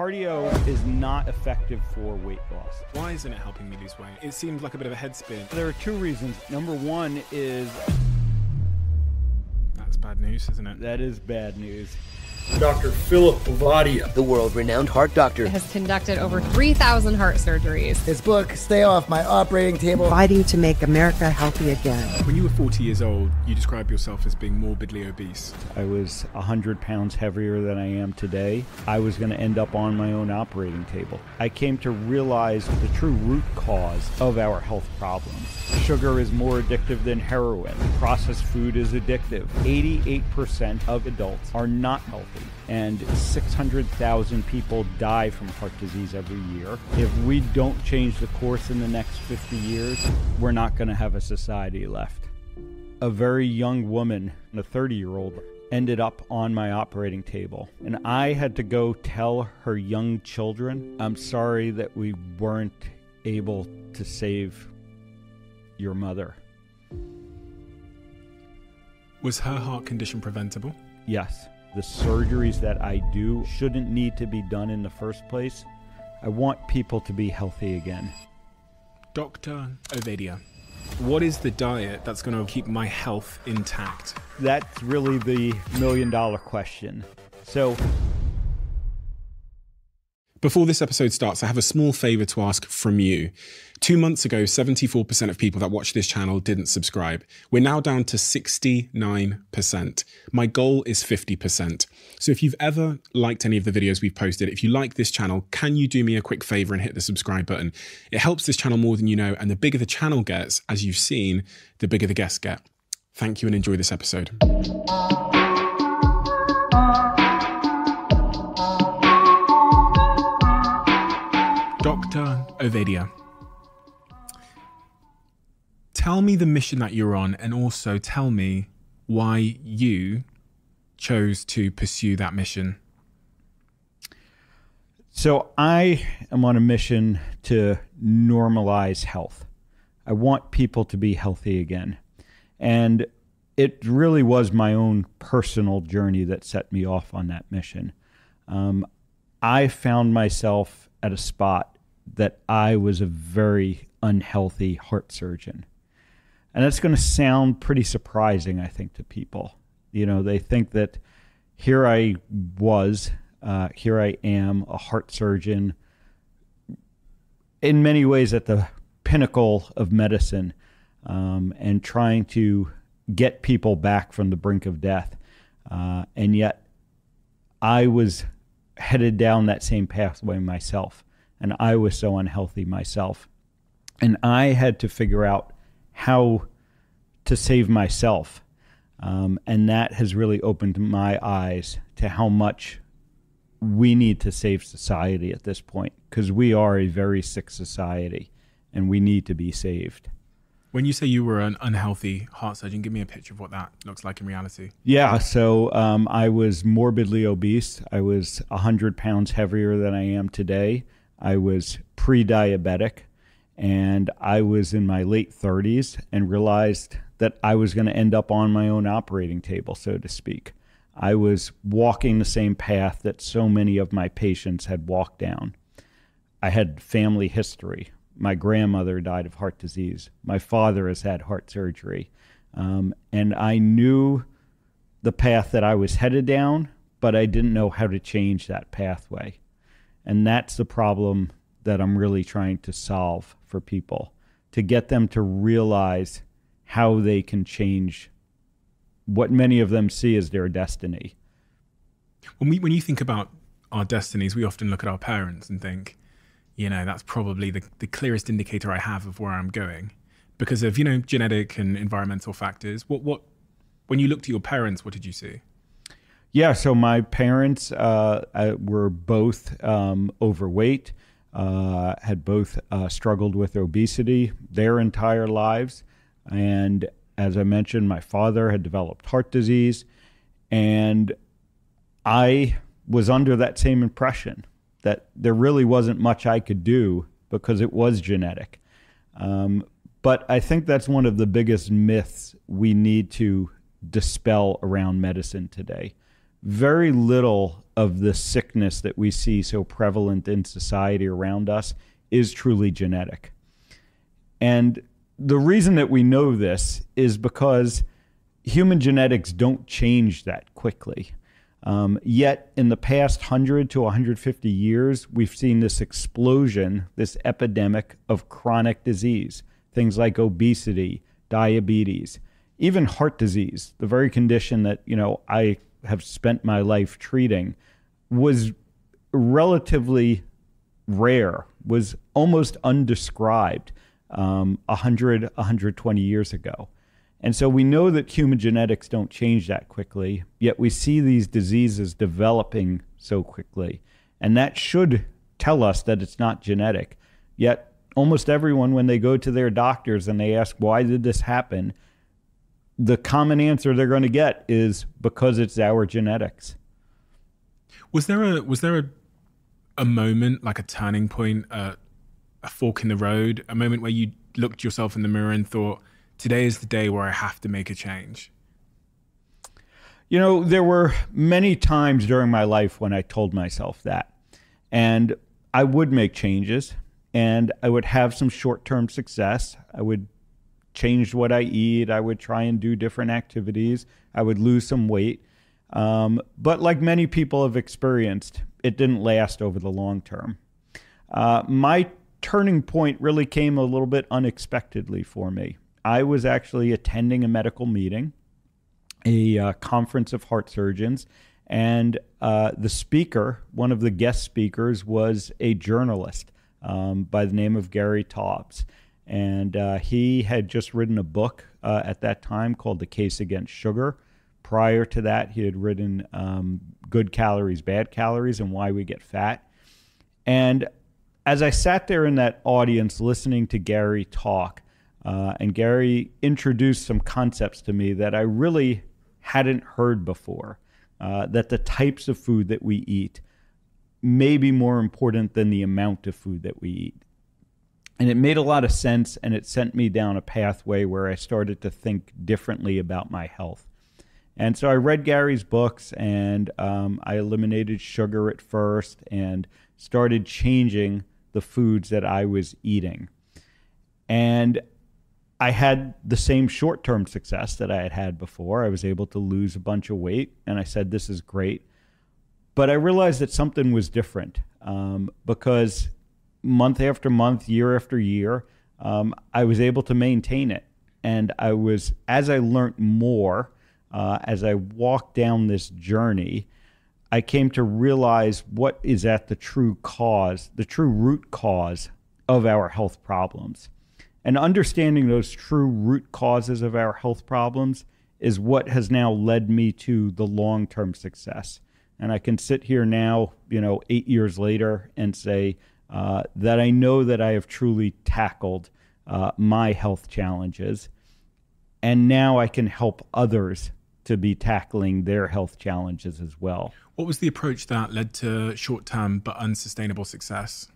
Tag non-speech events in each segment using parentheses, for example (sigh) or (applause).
cardio is not effective for weight loss. Why isn't it helping me lose weight? It seems like a bit of a head spin. There are two reasons. Number one is That's bad news, isn't it? that is bad news. Dr. Philip Ovadia. the world renowned heart doctor. has conducted over 3,000 heart surgeries. His book, Stay Off My Operating Table. fighting to make America healthy again. When you were 40 years old, you described yourself as being morbidly obese. I was 100 pounds heavier than I am today. I was going to end up on my own operating table. I came to realize the true root cause of our health problems. Sugar is more addictive than heroin. Processed food is addictive. 88% of adults are not healthy, and 600,000 people die from heart disease every year. If we don't change the course in the next 50 years, we're not going to have a society left a very young woman, a 30 year old, ended up on my operating table. And I had to go tell her young children, I'm sorry that we weren't able to save your mother. Was her heart condition preventable? Yes, the surgeries that I do shouldn't need to be done in the first place. I want people to be healthy again. Dr. Ovadia, what is the diet that's going to keep my health intact? That's really the million dollar question. So, Before this episode starts, I have a small favor to ask from you. Two months ago, 74% of people that watch this channel didn't subscribe. We're now down to 69%. My goal is 50%. So if you've ever liked any of the videos we've posted, if you like this channel, can you do me a quick favor and hit the subscribe button? It helps this channel more than you know, and the bigger the channel gets, as you've seen, the bigger the guests get. Thank you and enjoy this episode. Dr. Ovadia, tell me the mission that you're on and also tell me why you chose to pursue that mission. So I am on a mission to normalize health. I want people to be healthy again. And it really was my own personal journey that set me off on that mission. Um, I found myself at a spot that I was a very unhealthy heart surgeon. And that's going to sound pretty surprising, I think, to people. You know, they think that here I was, uh, here I am, a heart surgeon, in many ways at the pinnacle of medicine, um, and trying to get people back from the brink of death. Uh, and yet, I was headed down that same pathway myself, and I was so unhealthy myself. And I had to figure out how to save myself. Um, and that has really opened my eyes to how much we need to save society at this point because we are a very sick society and we need to be saved. When you say you were an unhealthy heart surgeon, give me a picture of what that looks like in reality. Yeah, so um, I was morbidly obese. I was 100 pounds heavier than I am today. I was pre diabetic and I was in my late 30s and realized that I was going to end up on my own operating table, so to speak. I was walking the same path that so many of my patients had walked down. I had family history. My grandmother died of heart disease. My father has had heart surgery. Um, and I knew the path that I was headed down, but I didn't know how to change that pathway. And that's the problem that I'm really trying to solve for people to get them to realize how they can change what many of them see as their destiny. When we when you think about our destinies, we often look at our parents and think, you know, that's probably the, the clearest indicator I have of where I'm going. Because of, you know, genetic and environmental factors. What what when you looked at your parents, what did you see? Yeah, so my parents uh, uh, were both um, overweight, uh, had both uh, struggled with obesity their entire lives. And as I mentioned, my father had developed heart disease. And I was under that same impression that there really wasn't much I could do because it was genetic. Um, but I think that's one of the biggest myths we need to dispel around medicine today very little of the sickness that we see so prevalent in society around us is truly genetic. And the reason that we know this is because human genetics don't change that quickly. Um, yet, in the past 100 to 150 years, we've seen this explosion, this epidemic of chronic disease, things like obesity, diabetes, even heart disease, the very condition that, you know, I have spent my life treating, was relatively rare, was almost undescribed um, 100, 120 years ago. And so we know that human genetics don't change that quickly, yet we see these diseases developing so quickly. And that should tell us that it's not genetic. Yet almost everyone, when they go to their doctors and they ask, why did this happen? The common answer they're going to get is because it's our genetics. Was there a was there a a moment like a turning point, a fork in the road, a moment where you looked yourself in the mirror and thought, today is the day where I have to make a change? You know, there were many times during my life when I told myself that. And I would make changes and I would have some short term success. I would change what I eat. I would try and do different activities. I would lose some weight. Um, but like many people have experienced, it didn't last over the long term. Uh, my turning point really came a little bit unexpectedly for me. I was actually attending a medical meeting, a uh, conference of heart surgeons, and uh, the speaker, one of the guest speakers, was a journalist um, by the name of Gary Taubes. And uh, he had just written a book uh, at that time called The Case Against Sugar. Prior to that, he had written um, Good Calories, Bad Calories, and Why We Get Fat. And as I sat there in that audience listening to Gary talk, uh, and Gary introduced some concepts to me that I really hadn't heard before. Uh, that the types of food that we eat may be more important than the amount of food that we eat. And it made a lot of sense, and it sent me down a pathway where I started to think differently about my health. And so I read Gary's books, and um, I eliminated sugar at first and started changing the foods that I was eating. And I had the same short term success that I had had before. I was able to lose a bunch of weight, and I said, This is great. But I realized that something was different um, because month after month, year after year, um, I was able to maintain it. And I was, as I learned more, uh, as I walked down this journey, I came to realize what is at the true cause, the true root cause of our health problems. And understanding those true root causes of our health problems is what has now led me to the long term success. And I can sit here now, you know, eight years later and say uh, that I know that I have truly tackled uh, my health challenges. And now I can help others to be tackling their health challenges as well. What was the approach that led to short term but unsustainable success?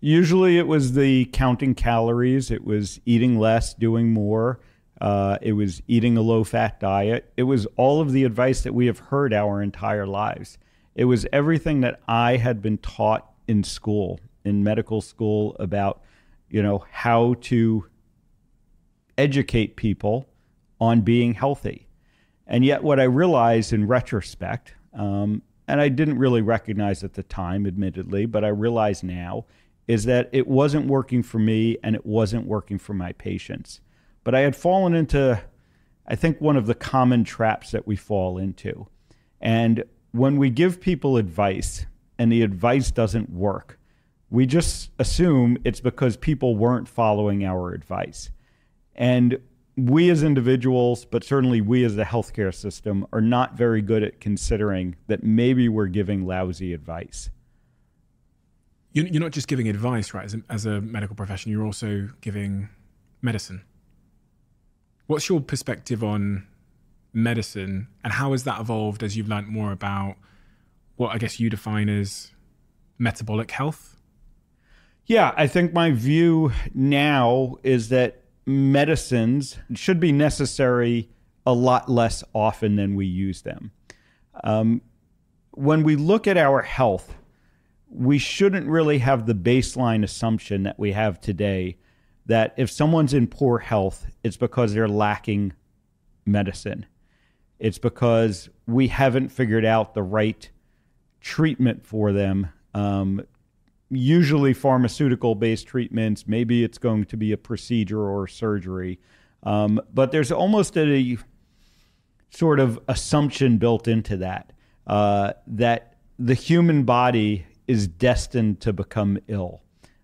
Usually it was the counting calories, it was eating less, doing more. Uh, it was eating a low fat diet. It was all of the advice that we have heard our entire lives. It was everything that I had been taught in school, in medical school, about, you know, how to educate people on being healthy. And yet, what I realized in retrospect, um, and I didn't really recognize at the time, admittedly, but I realize now, is that it wasn't working for me and it wasn't working for my patients. But I had fallen into, I think, one of the common traps that we fall into. And when we give people advice and the advice doesn't work, we just assume it's because people weren't following our advice. And we as individuals, but certainly we as the healthcare system, are not very good at considering that maybe we're giving lousy advice you're not just giving advice, right? As a, as a medical profession, you're also giving medicine. What's your perspective on medicine and how has that evolved as you've learned more about what I guess you define as metabolic health? Yeah, I think my view now is that medicines should be necessary a lot less often than we use them. Um, when we look at our health, we shouldn't really have the baseline assumption that we have today that if someone's in poor health, it's because they're lacking medicine. It's because we haven't figured out the right treatment for them. Um, usually, pharmaceutical based treatments, maybe it's going to be a procedure or surgery. Um, but there's almost a sort of assumption built into that uh, that the human body is destined to become ill,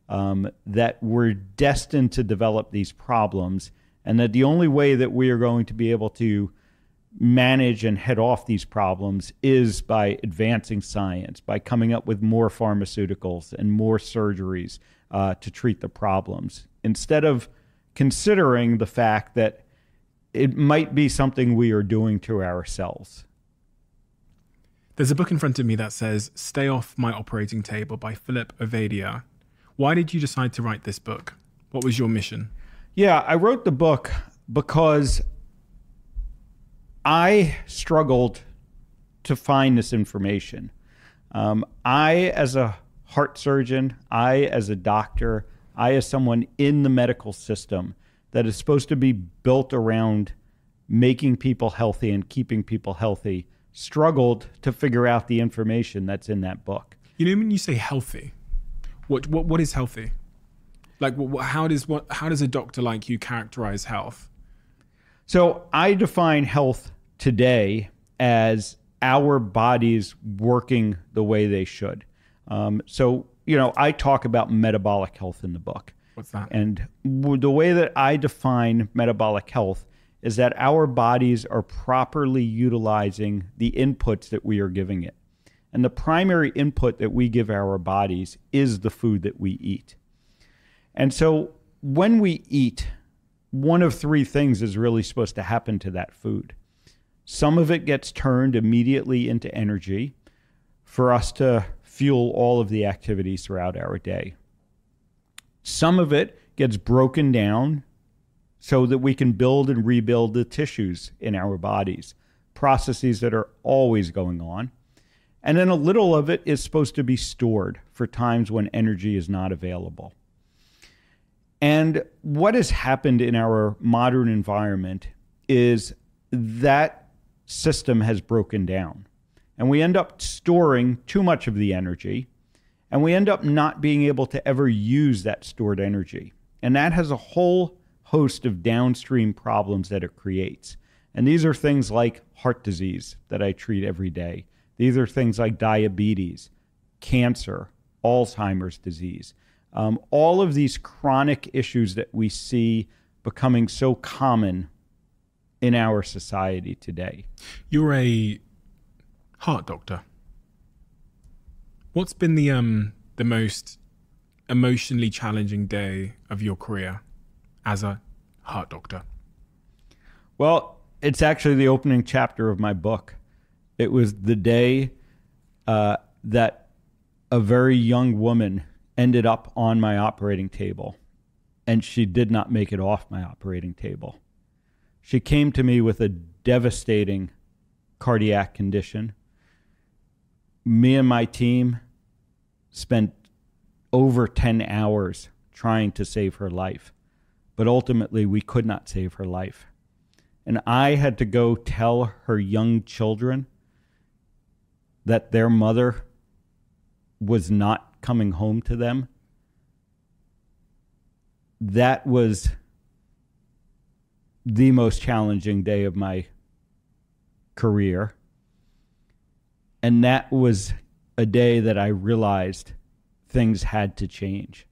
um, that we're destined to develop these problems, and that the only way that we are going to be able to manage and head off these problems is by advancing science, by coming up with more pharmaceuticals and more surgeries uh, to treat the problems, instead of considering the fact that it might be something we are doing to ourselves. There's a book in front of me that says Stay Off My Operating Table by Philip Ovadia. Why did you decide to write this book? What was your mission? Yeah, I wrote the book because I struggled to find this information. Um, I, as a heart surgeon, I, as a doctor, I, as someone in the medical system that is supposed to be built around making people healthy and keeping people healthy, struggled to figure out the information that's in that book. You know, when you say healthy, what what what is healthy? Like, what, how does what how does a doctor like you characterize health? So I define health today as our bodies working the way they should. Um, so you know, I talk about metabolic health in the book. What's that? And the way that I define metabolic health is that our bodies are properly utilizing the inputs that we are giving it. And the primary input that we give our bodies is the food that we eat. And so when we eat, one of three things is really supposed to happen to that food. Some of it gets turned immediately into energy for us to fuel all of the activities throughout our day. Some of it gets broken down so that we can build and rebuild the tissues in our bodies, processes that are always going on. And then a little of it is supposed to be stored for times when energy is not available. And what has happened in our modern environment is that system has broken down. And we end up storing too much of the energy, and we end up not being able to ever use that stored energy. And that has a whole host of downstream problems that it creates. And these are things like heart disease that I treat every day. These are things like diabetes, cancer, Alzheimer's disease. Um, all of these chronic issues that we see becoming so common in our society today. You're a heart doctor. What's been the um the most emotionally challenging day of your career? as a heart doctor? Well, it's actually the opening chapter of my book. It was the day uh, that a very young woman ended up on my operating table, and she did not make it off my operating table. She came to me with a devastating cardiac condition. Me and my team spent over 10 hours trying to save her life but ultimately we could not save her life. And I had to go tell her young children that their mother was not coming home to them. That was the most challenging day of my career. And that was a day that I realized things had to change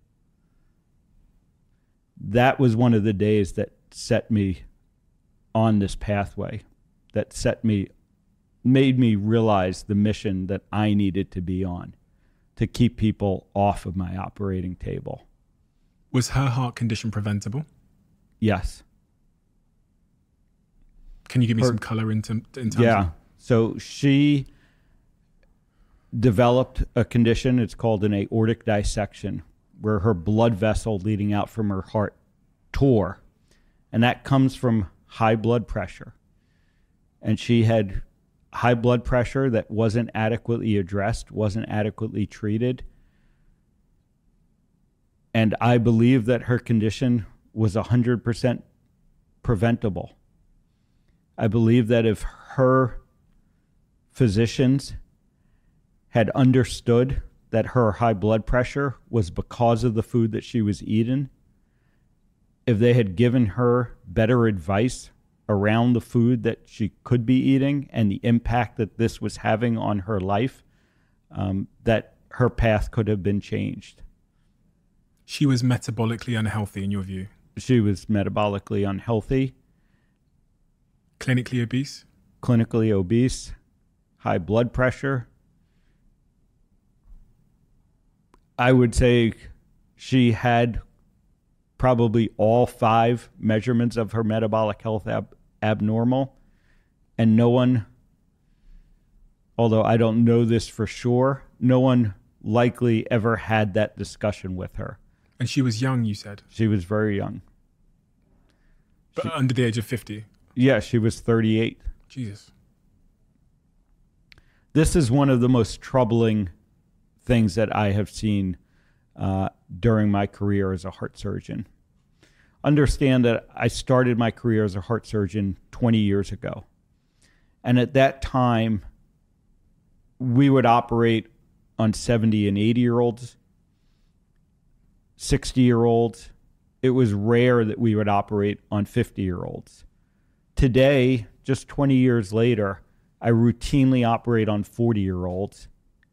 that was one of the days that set me on this pathway, that set me, made me realize the mission that I needed to be on to keep people off of my operating table. Was her heart condition preventable? Yes. Can you give me her, some color into in terms yeah. So she developed a condition. It's called an aortic dissection, where her blood vessel leading out from her heart tore. And that comes from high blood pressure. And she had high blood pressure that wasn't adequately addressed, wasn't adequately treated. And I believe that her condition was 100% preventable. I believe that if her physicians had understood that her high blood pressure was because of the food that she was eating, if they had given her better advice around the food that she could be eating and the impact that this was having on her life, um, that her path could have been changed. She was metabolically unhealthy, in your view? She was metabolically unhealthy. Clinically obese? Clinically obese, high blood pressure. I would say she had probably all five measurements of her metabolic health ab- abnormal. And no one, although I don't know this for sure, no one likely ever had that discussion with her. And she was young, you said? She was very young. But she, under the age of 50? Yeah, she was 38. Jesus. This is one of the most troubling things that I have seen uh, during my career as a heart surgeon understand that I started my career as a heart surgeon 20 years ago. And at that time, we would operate on 70 and 80 year olds, 60 year olds. It was rare that we would operate on 50 year olds. Today, just 20 years later, I routinely operate on 40 year olds,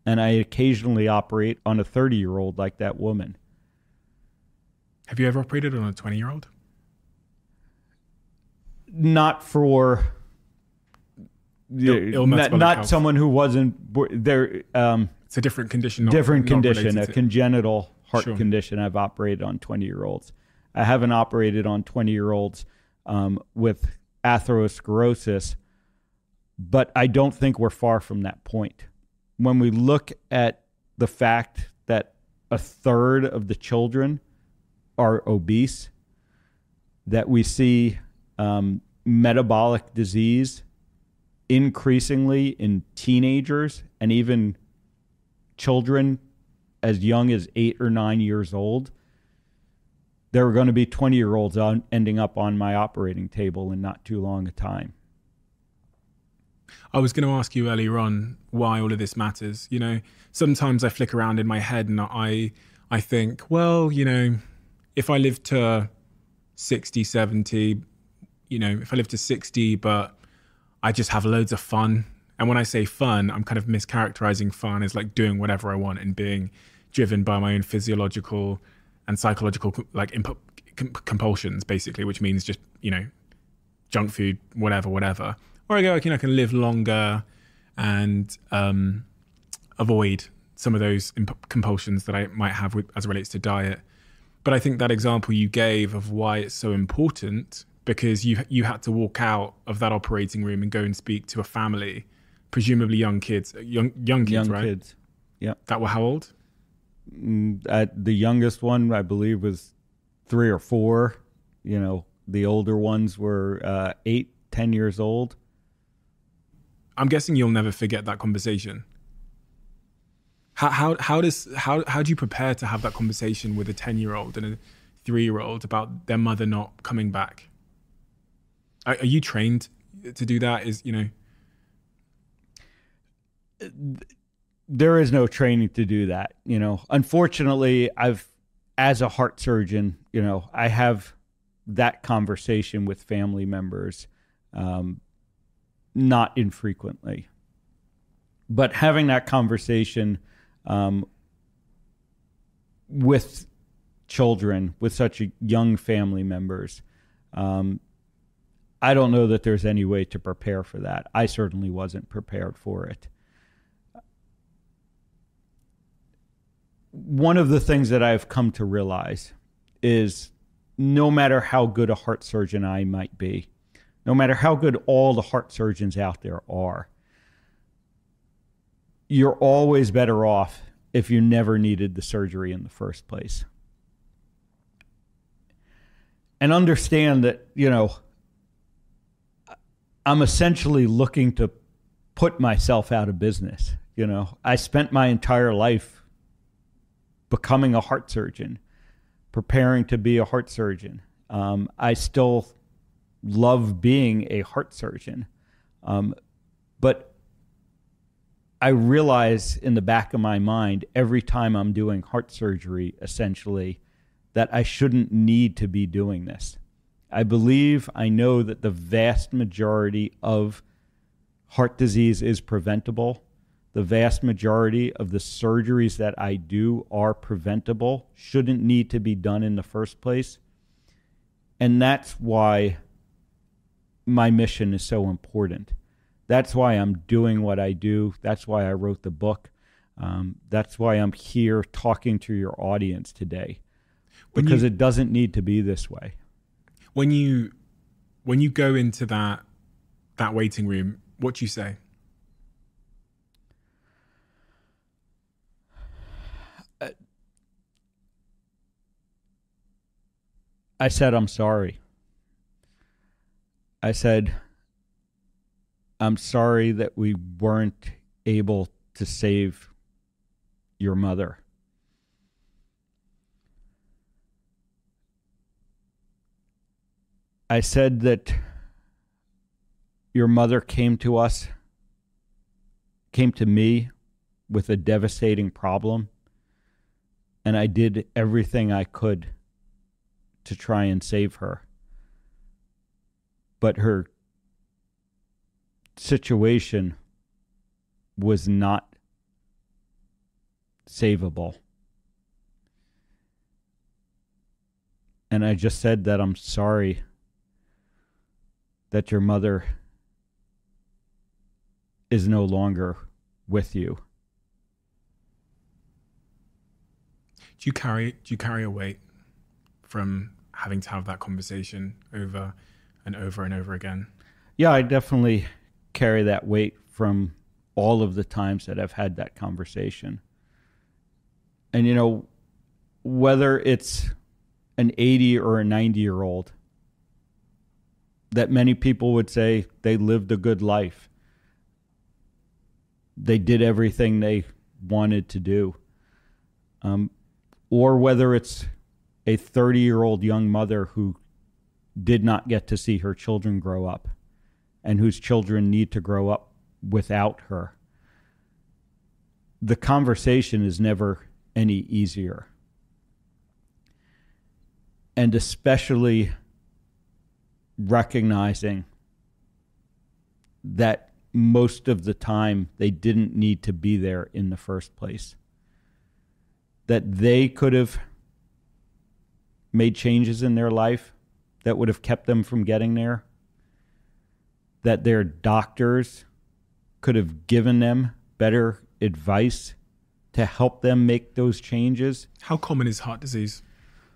and I occasionally operate on a 30 year old like that woman. Have you ever operated on a 20 year old? Not for. Ill, Ill not, not someone who wasn't there. Um, it's a different condition. Not, different condition, a congenital heart sure. condition. I've operated on 20 year olds. I haven't operated on 20 year olds um, with atherosclerosis, but I don't think we're far from that point. When we look at the fact that a third of the children are obese, that we see um, metabolic disease increasingly in teenagers and even children as young as eight or nine years old. There were going to be 20 year olds ending up on my operating table in not too long a time. I was going to ask you earlier on why all of this matters. You know, sometimes I flick around in my head and I, I think, well, you know, if I live to 60, 70, you know, if I live to 60, but I just have loads of fun. And when I say fun, I'm kind of mischaracterizing fun as like doing whatever I want and being driven by my own physiological and psychological like imp- compulsions, basically, which means just, you know, junk food, whatever, whatever. Or I go, okay, I can live longer and um, avoid some of those imp- compulsions that I might have with, as it relates to diet. But I think that example you gave of why it's so important because you you had to walk out of that operating room and go and speak to a family, presumably young kids, young young kids, young right? Kids. Yeah. That were how old? Mm, at the youngest one, I believe, was three or four. You know, the older ones were uh, eight, ten years old. I'm guessing you'll never forget that conversation. How how how does how how do you prepare to have that conversation with a ten year old and a three year old about their mother not coming back? Are, are you trained to do that? Is you know there is no training to do that. You know, unfortunately, I've as a heart surgeon, you know, I have that conversation with family members um, not infrequently. But having that conversation um, with children, with such young family members, um, I don't know that there's any way to prepare for that. I certainly wasn't prepared for it. One of the things that I've come to realize is no matter how good a heart surgeon I might be, no matter how good all the heart surgeons out there are, you're always better off if you never needed the surgery in the first place. And understand that, you know, I'm essentially looking to put myself out of business. You know, I spent my entire life becoming a heart surgeon, preparing to be a heart surgeon. Um, I still love being a heart surgeon. Um, but I realize in the back of my mind every time I'm doing heart surgery, essentially, that I shouldn't need to be doing this. I believe I know that the vast majority of heart disease is preventable. The vast majority of the surgeries that I do are preventable, shouldn't need to be done in the first place. And that's why my mission is so important. That's why I'm doing what I do. That's why I wrote the book. Um, that's why I'm here talking to your audience today because you, it doesn't need to be this way. When you when you go into that that waiting room, what do you say? I said I'm sorry. I said I'm sorry that we weren't able to save your mother. I said that your mother came to us, came to me with a devastating problem, and I did everything I could to try and save her. But her situation was not savable. And I just said that I'm sorry that your mother is no longer with you. Do you carry do you carry a weight from having to have that conversation over and over and over again? Yeah, I definitely carry that weight from all of the times that I've had that conversation. And you know, whether it's an 80 or a 90 year old that many people would say they lived a good life. They did everything they wanted to do. Um, or whether it's a 30 year old young mother who did not get to see her children grow up and whose children need to grow up without her. The conversation is never any easier. And especially recognizing that most of the time they didn't need to be there in the first place. That they could have made changes in their life that would have kept them from getting there. That their doctors could have given them better advice to help them make those changes. How common is heart disease?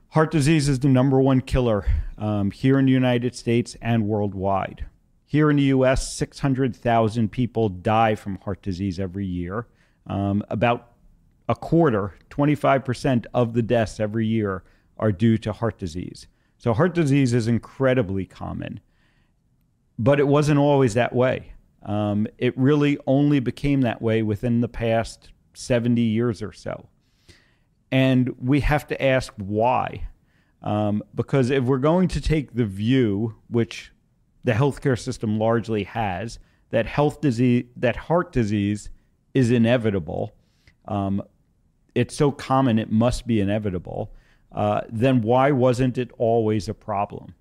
Heart disease is the number one killer um, here in the United States and worldwide. Here in the US, 600,000 people die from heart disease every year. Um, about a quarter, 25% of the deaths every year are due to heart disease. So, heart disease is incredibly common, but it wasn't always that way. Um, it really only became that way within the past 70 years or so. And we have to ask why. Um, because if we're going to take the view, which the healthcare system largely has, that health disease, that heart disease is inevitable, um, it's so common it must be inevitable, uh, then why wasn't it always a problem?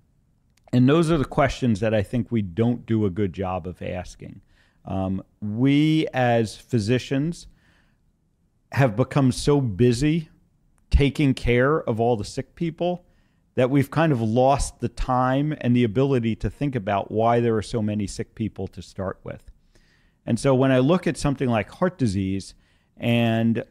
And those are the questions that I think we don't do a good job of asking. Um, we as physicians have become so busy taking care of all the sick people that we've kind of lost the time and the ability to think about why there are so many sick people to start with. And so when I look at something like heart disease and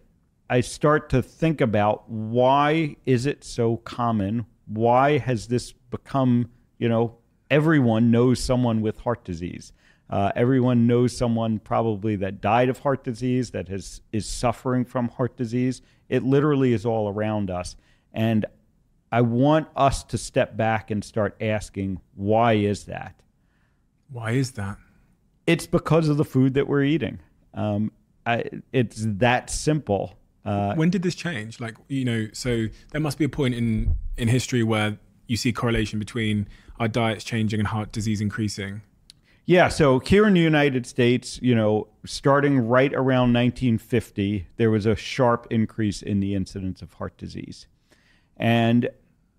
I start to think about why is it so common? Why has this become, you know, everyone knows someone with heart disease. Uh, everyone knows someone probably that died of heart disease, that has is suffering from heart disease. It literally is all around us. And I want us to step back and start asking, why is that? Why is that? It's because of the food that we're eating. Um, I, it's that simple. Uh, when did this change? Like, you know, so there must be a point in in history where you see correlation between our diets changing and heart disease increasing. Yeah, so here in the United States, you know, starting right around 1950, there was a sharp increase in the incidence of heart disease. And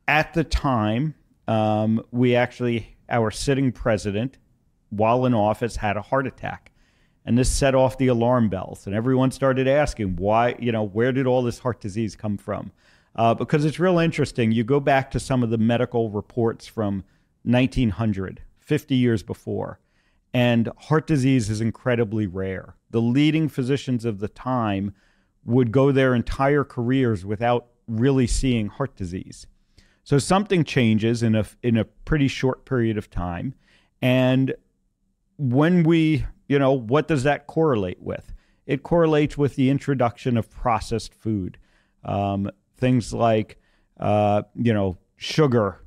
at the time, um, we actually, our sitting president, while in office, had a heart attack. And this set off the alarm bells. And everyone started asking, why, you know, where did all this heart disease come from? Uh, because it's real interesting. You go back to some of the medical reports from 1900, 50 years before and heart disease is incredibly rare. The leading physicians of the time would go their entire careers without really seeing heart disease. So something changes in a in a pretty short period of time, and when we, you know, what does that correlate with? It correlates with the introduction of processed food, um, things like, uh, you know, sugar,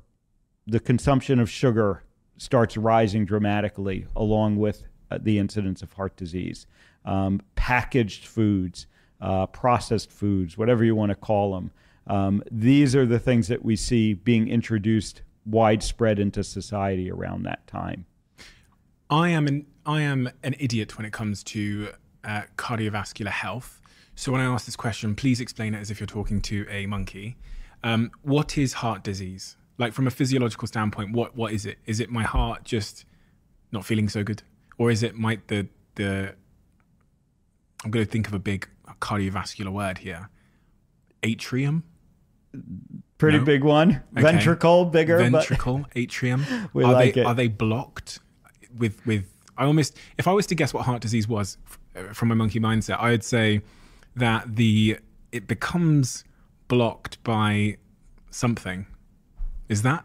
the consumption of sugar starts rising dramatically along with uh, the incidence of heart disease. Um, packaged foods, uh, processed foods, whatever you want to call them. Um, these are the things that we see being introduced widespread into society around that time. I am an I am an idiot when it comes to uh, cardiovascular health. So when I ask this question, please explain it as if you're talking to a monkey. Um, what is heart disease? like from a physiological standpoint, what what is it? Is it my heart just not feeling so good, or is it my the the? I'm going to think of a big cardiovascular word here. Atrium. Pretty no? big one. Okay. Ventricle, bigger. Ventricle, but... atrium. (laughs) we are like they it. are they blocked with with? I almost if I was to guess what heart disease was uh, from my monkey mindset, I would say that the it becomes blocked by something is that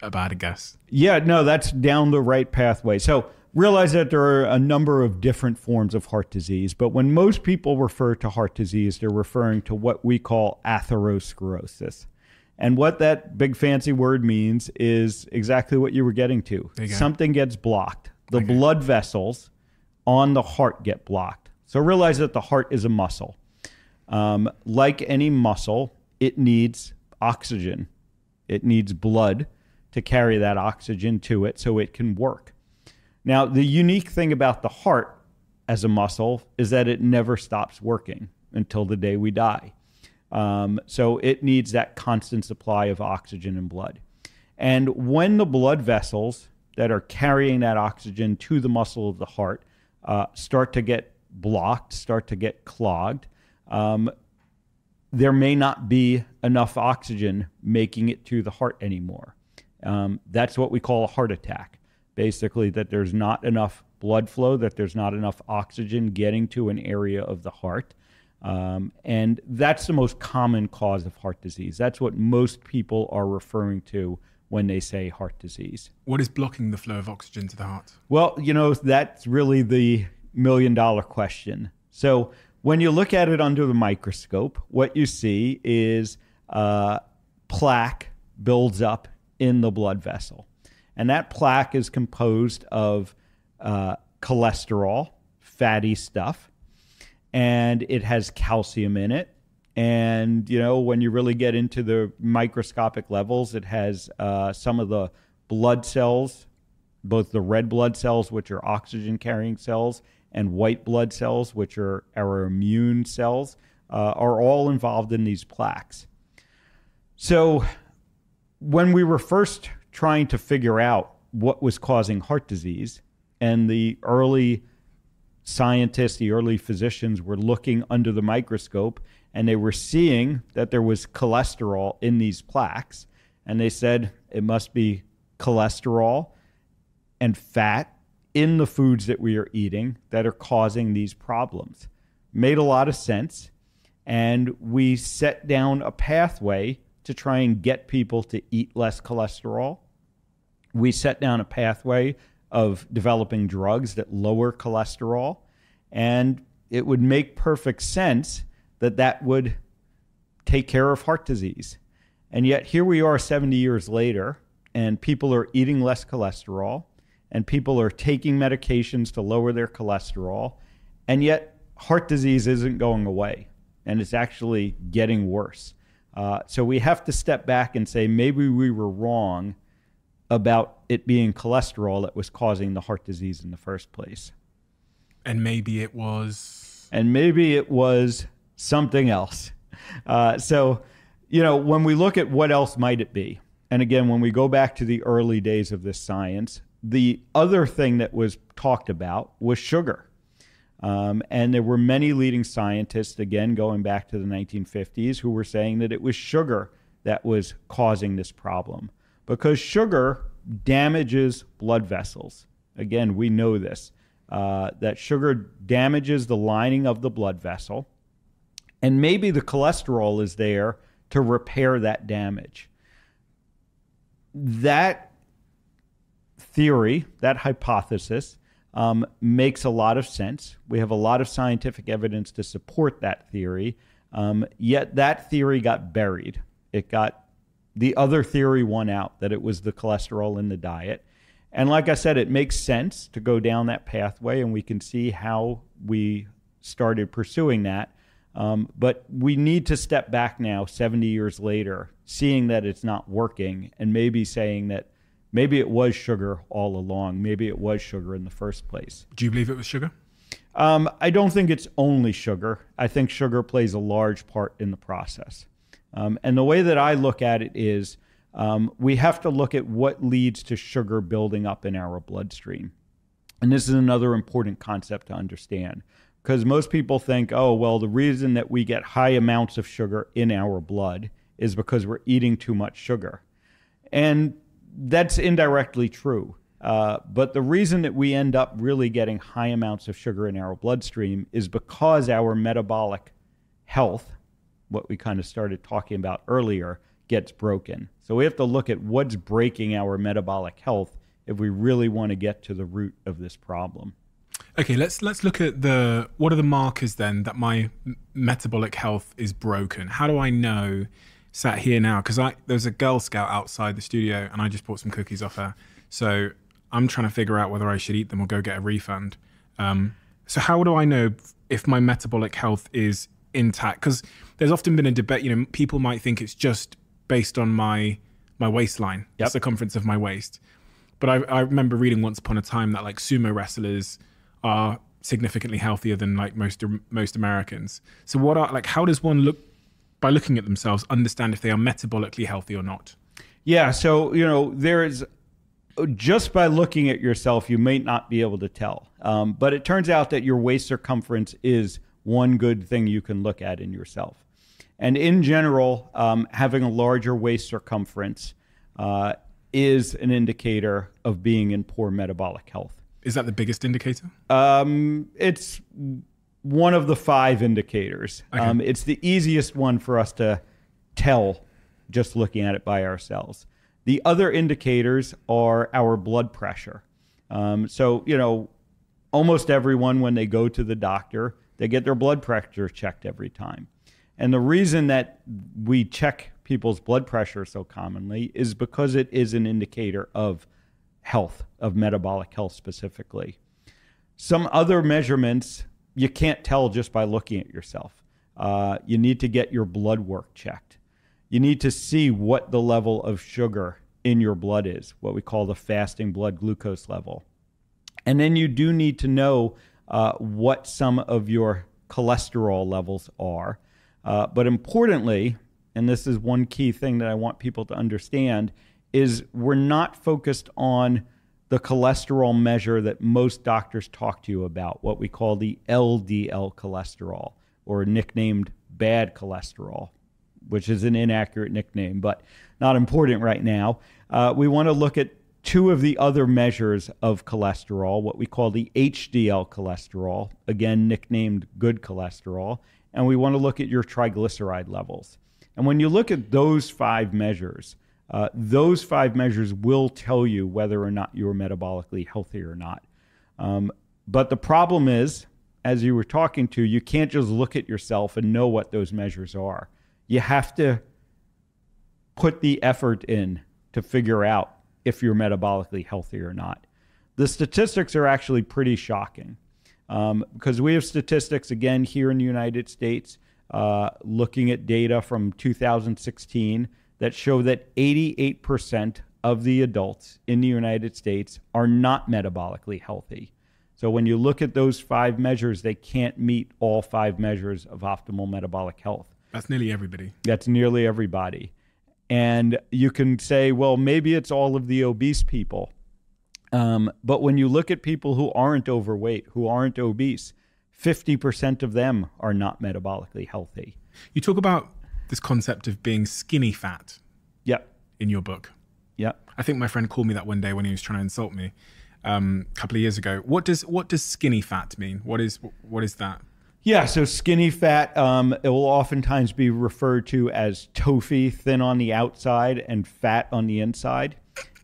a bad guess? Yeah, no, that's down the right pathway. So realize that there are a number of different forms of heart disease, but when most people refer to heart disease, they're referring to what we call atherosclerosis. And what that big fancy word means is exactly what you were getting to. Something gets blocked. The okay. blood vessels on the heart get blocked. So realize that the heart is a muscle. Um, like any muscle, it needs oxygen it needs blood to carry that oxygen to it so it can work. Now, the unique thing about the heart as a muscle is that it never stops working until the day we die. Um, so it needs that constant supply of oxygen and blood. And when the blood vessels that are carrying that oxygen to the muscle of the heart uh, start to get blocked, start to get clogged, um, there may not be enough oxygen making it to the heart anymore. Um, that's what we call a heart attack. Basically, that there's not enough blood flow, that there's not enough oxygen getting to an area of the heart. Um, and that's the most common cause of heart disease. That's what most people are referring to when they say heart disease. What is blocking the flow of oxygen to the heart? Well, you know, that's really the million dollar question. So, when you look at it under the microscope, what you see is uh, plaque builds up in the blood vessel. And that plaque is composed of uh, cholesterol, fatty stuff, and it has calcium in it. And, you know, when you really get into the microscopic levels, it has uh, some of the blood cells, both the red blood cells, which are oxygen carrying cells, and white blood cells, which are our immune cells, uh, are all involved in these plaques. So, when we were first trying to figure out what was causing heart disease, and the early scientists, the early physicians were looking under the microscope and they were seeing that there was cholesterol in these plaques, and they said it must be cholesterol and fat in the foods that we are eating that are causing these problems. Made a lot of sense. And we set down a pathway to try and get people to eat less cholesterol. We set down a pathway of developing drugs that lower cholesterol. And it would make perfect sense that that would take care of heart disease. And yet, here we are 70 years later, and people are eating less cholesterol and people are taking medications to lower their cholesterol, and yet heart disease isn't going away, and it's actually getting worse. Uh, so we have to step back and say maybe we were wrong about it being cholesterol that was causing the heart disease in the first place. And maybe it was. And maybe it was something else. Uh, so, you know, when we look at what else might it be, and again, when we go back to the early days of this science, the other thing that was talked about was sugar. Um, and there were many leading scientists, again, going back to the 1950s, who were saying that it was sugar that was causing this problem because sugar damages blood vessels. Again, we know this uh, that sugar damages the lining of the blood vessel, and maybe the cholesterol is there to repair that damage. That theory, that hypothesis, um, makes a lot of sense. We have a lot of scientific evidence to support that theory. Um, yet that theory got buried. It got the other theory won out that it was the cholesterol in the diet. And like I said, it makes sense to go down that pathway, and we can see how we started pursuing that. Um, but we need to step back now, 70 years later, seeing that it's not working, and maybe saying that maybe it was sugar all along. Maybe it was sugar in the first place. Do you believe it was sugar? Um, I don't think it's only sugar. I think sugar plays a large part in the process. Um, and the way that I look at it is um, we have to look at what leads to sugar building up in our bloodstream. And this is another important concept to understand because most people think, oh, well, the reason that we get high amounts of sugar in our blood is because we're eating too much sugar. And that's indirectly true. Uh, but the reason that we end up really getting high amounts of sugar in our bloodstream is because our metabolic health, what we kind of started talking about earlier, gets broken. So we have to look at what's breaking our metabolic health if we really want to get to the root of this problem. Okay, let's let's look at the what are the markers then that my metabolic health is broken? How do I know sat here now because I there's a Girl Scout outside the studio and I just bought some cookies off her. So I'm trying to figure out whether I should eat them or go get a refund. Um, so how do I know if my metabolic health is intact? Because there's often been a debate. You know, people might think it's just based on my my waistline, yep. the circumference of my waist. But I, I remember reading once upon a time that like sumo wrestlers are significantly healthier than like most most Americans. So what are like how does one look by looking at themselves understand if they are metabolically healthy or not? Yeah, so you know there is just by looking at yourself, you may not be able to tell. Um, but it turns out that your waist circumference is one good thing you can look at in yourself. And in general, um, having a larger waist circumference uh, is an indicator of being in poor metabolic health. Is that the biggest indicator? Um, it's one of the five indicators. Okay. Um, it's the easiest one for us to tell just looking at it by ourselves. The other indicators are our blood pressure. Um, so, you know, almost everyone, when they go to the doctor, they get their blood pressure checked every time. And the reason that we check people's blood pressure so commonly is because it is an indicator of health, of metabolic health specifically. Some other measurements you can't tell just by looking at yourself. Uh, you need to get your blood work checked. You need to see what the level of sugar in your blood is, what we call the fasting blood glucose level. And then you do need to know uh, what some of your cholesterol levels are. Uh, but importantly, and this is one key thing that I want people to understand, is we're not focused on the cholesterol measure that most doctors talk to you about, what we call the LDL cholesterol, or nicknamed bad cholesterol, which is an inaccurate nickname, but not important right now. Uh, we want to look at two of the other measures of cholesterol, what we call the HDL cholesterol, again nicknamed good cholesterol, and we want to look at your triglyceride levels. And when you look at those five measures, uh, those five measures will tell you whether or not you're metabolically healthy or not. Um, but the problem is, as you were talking to, you can't just look at yourself and know what those measures are. You have to put the effort in to figure out if you're metabolically healthy or not. the statistics are actually pretty shocking um, because we have statistics again here in the United States uh, looking at data from 2016 that show that 88% of the adults in the United States are not metabolically healthy. So when you look at those five measures, they can't meet all five measures of optimal metabolic health. That's nearly everybody. That's nearly everybody. And you can say, well, maybe it's all of the obese people. Um, but when you look at people who aren't overweight, who aren't obese, 50% of them are not metabolically healthy. You talk about this concept of being skinny fat Yep. in your book. Yep. I think my friend called me that one day when he was trying to insult me um, a couple of years ago. What does what does skinny fat mean? What is what is that? Yeah, so skinny fat, um, it will oftentimes be referred to as TOFI, thin on the outside and fat on the inside.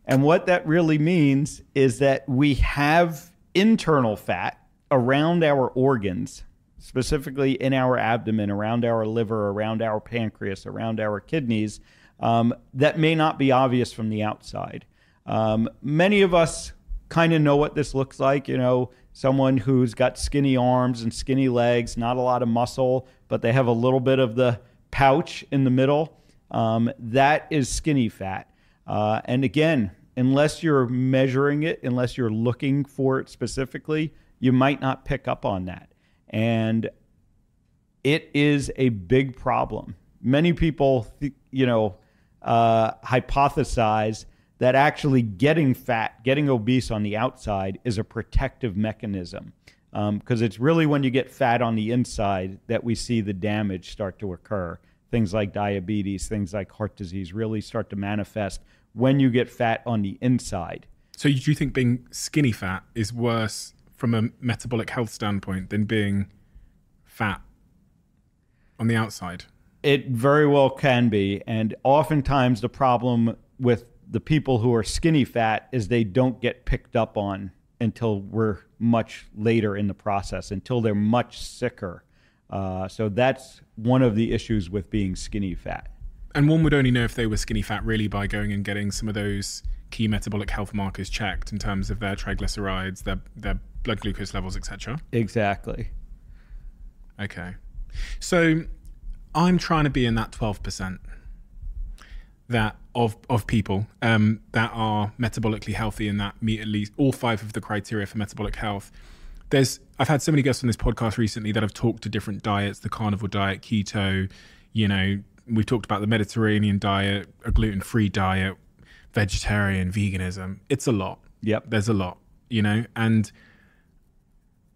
And what that really means is that we have internal fat around our organs, specifically in our abdomen, around our liver, around our pancreas, around our kidneys, um, that may not be obvious from the outside. Um, many of us kind of know what this looks like. You know, someone who's got skinny arms and skinny legs, not a lot of muscle, but they have a little bit of the pouch in the middle. Um, that is skinny fat. Uh, and again, unless you're measuring it, unless you're looking for it specifically, you might not pick up on that. And it is a big problem. Many people, you know, uh, hypothesize that actually getting fat, getting obese on the outside is a protective mechanism. Because um, it's really when you get fat on the inside that we see the damage start to occur. Things like diabetes, things like heart disease really start to manifest when you get fat on the inside. So, do you think being skinny fat is worse from a metabolic health standpoint than being fat on the outside? It very well can be. And oftentimes, the problem with the people who are skinny fat is they don't get picked up on until we're much later in the process, until they're much sicker. Uh, so that's one of the issues with being skinny fat. And one would only know if they were skinny fat really by going and getting some of those key metabolic health markers checked in terms of their triglycerides, their their blood glucose levels, etc. Exactly. Okay. So I'm trying to be in that 12% that of of people um, that are metabolically healthy and that meet at least all five of the criteria for metabolic health. There's I've had so many guests on this podcast recently that have talked to different diets, the carnivore diet, keto, you know, we've talked about the Mediterranean diet, a gluten-free diet, vegetarian, veganism. It's a lot. Yep. There's a lot, you know, and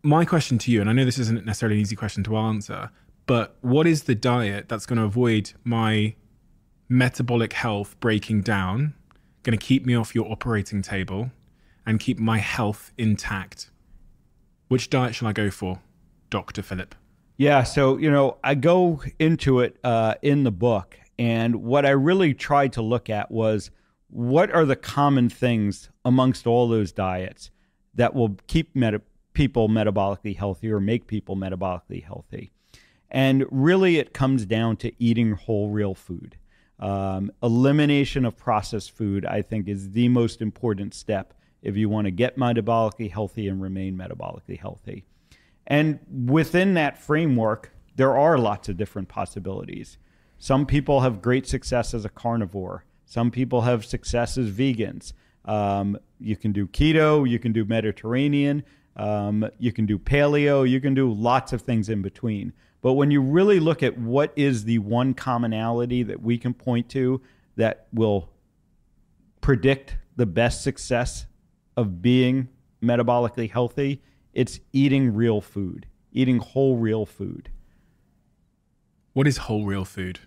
my question to you, and I know this isn't necessarily an easy question to answer, but what is the diet that's going to avoid my metabolic health breaking down, going to keep me off your operating table, and keep my health intact? Which diet shall I go for, Dr. Philip? Yeah, so, you know, I go into it uh, in the book, and what I really tried to look at was what are the common things amongst all those diets that will keep people metabolically healthy or make people metabolically healthy. And really, it comes down to eating whole, real food. Um, elimination of processed food, I think, is the most important step if you want to get metabolically healthy and remain metabolically healthy. And within that framework, there are lots of different possibilities. Some people have great success as a carnivore. Some people have success as vegans. Um, you can do keto, you can do Mediterranean, um, you can do paleo, you can do lots of things in between. But when you really look at what is the one commonality that we can point to that will predict the best success of being metabolically healthy, it's eating real food, eating whole real food. What is whole real food?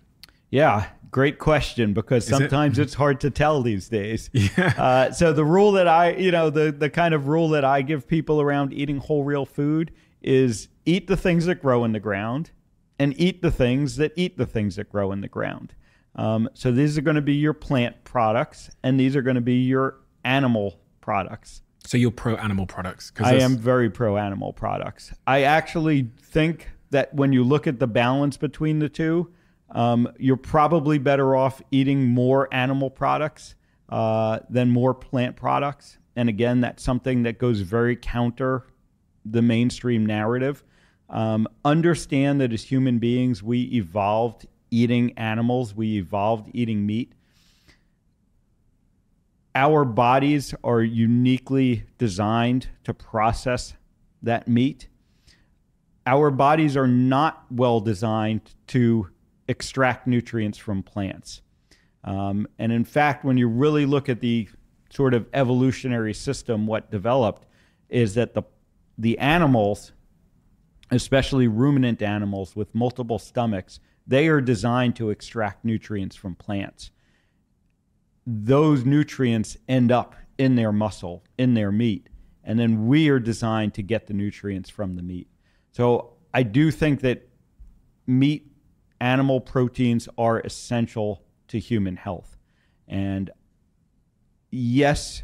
Yeah, great question because sometimes it? it's hard to tell these days. (laughs) Yeah. Uh, so the rule that I, you know, the the kind of rule that I give people around eating whole real food is eat the things that grow in the ground and eat the things that eat the things that grow in the ground. Um, so these are going to be your plant products and these are going to be your animal products. So you're pro animal products? I am very pro animal products. I actually think that when you look at the balance between the two, um, you're probably better off eating more animal products uh, than more plant products. And again, that's something that goes very counter the mainstream narrative. Um, understand that as human beings, we evolved eating animals, we evolved eating meat. Our bodies are uniquely designed to process that meat. Our bodies are not well designed to extract nutrients from plants. Um, and in fact, when you really look at the sort of evolutionary system, what developed is that the the animals, especially ruminant animals with multiple stomachs, they are designed to extract nutrients from plants. Those nutrients end up in their muscle, in their meat, and then we are designed to get the nutrients from the meat. So I do think that meat, animal proteins are essential to human health. And yes,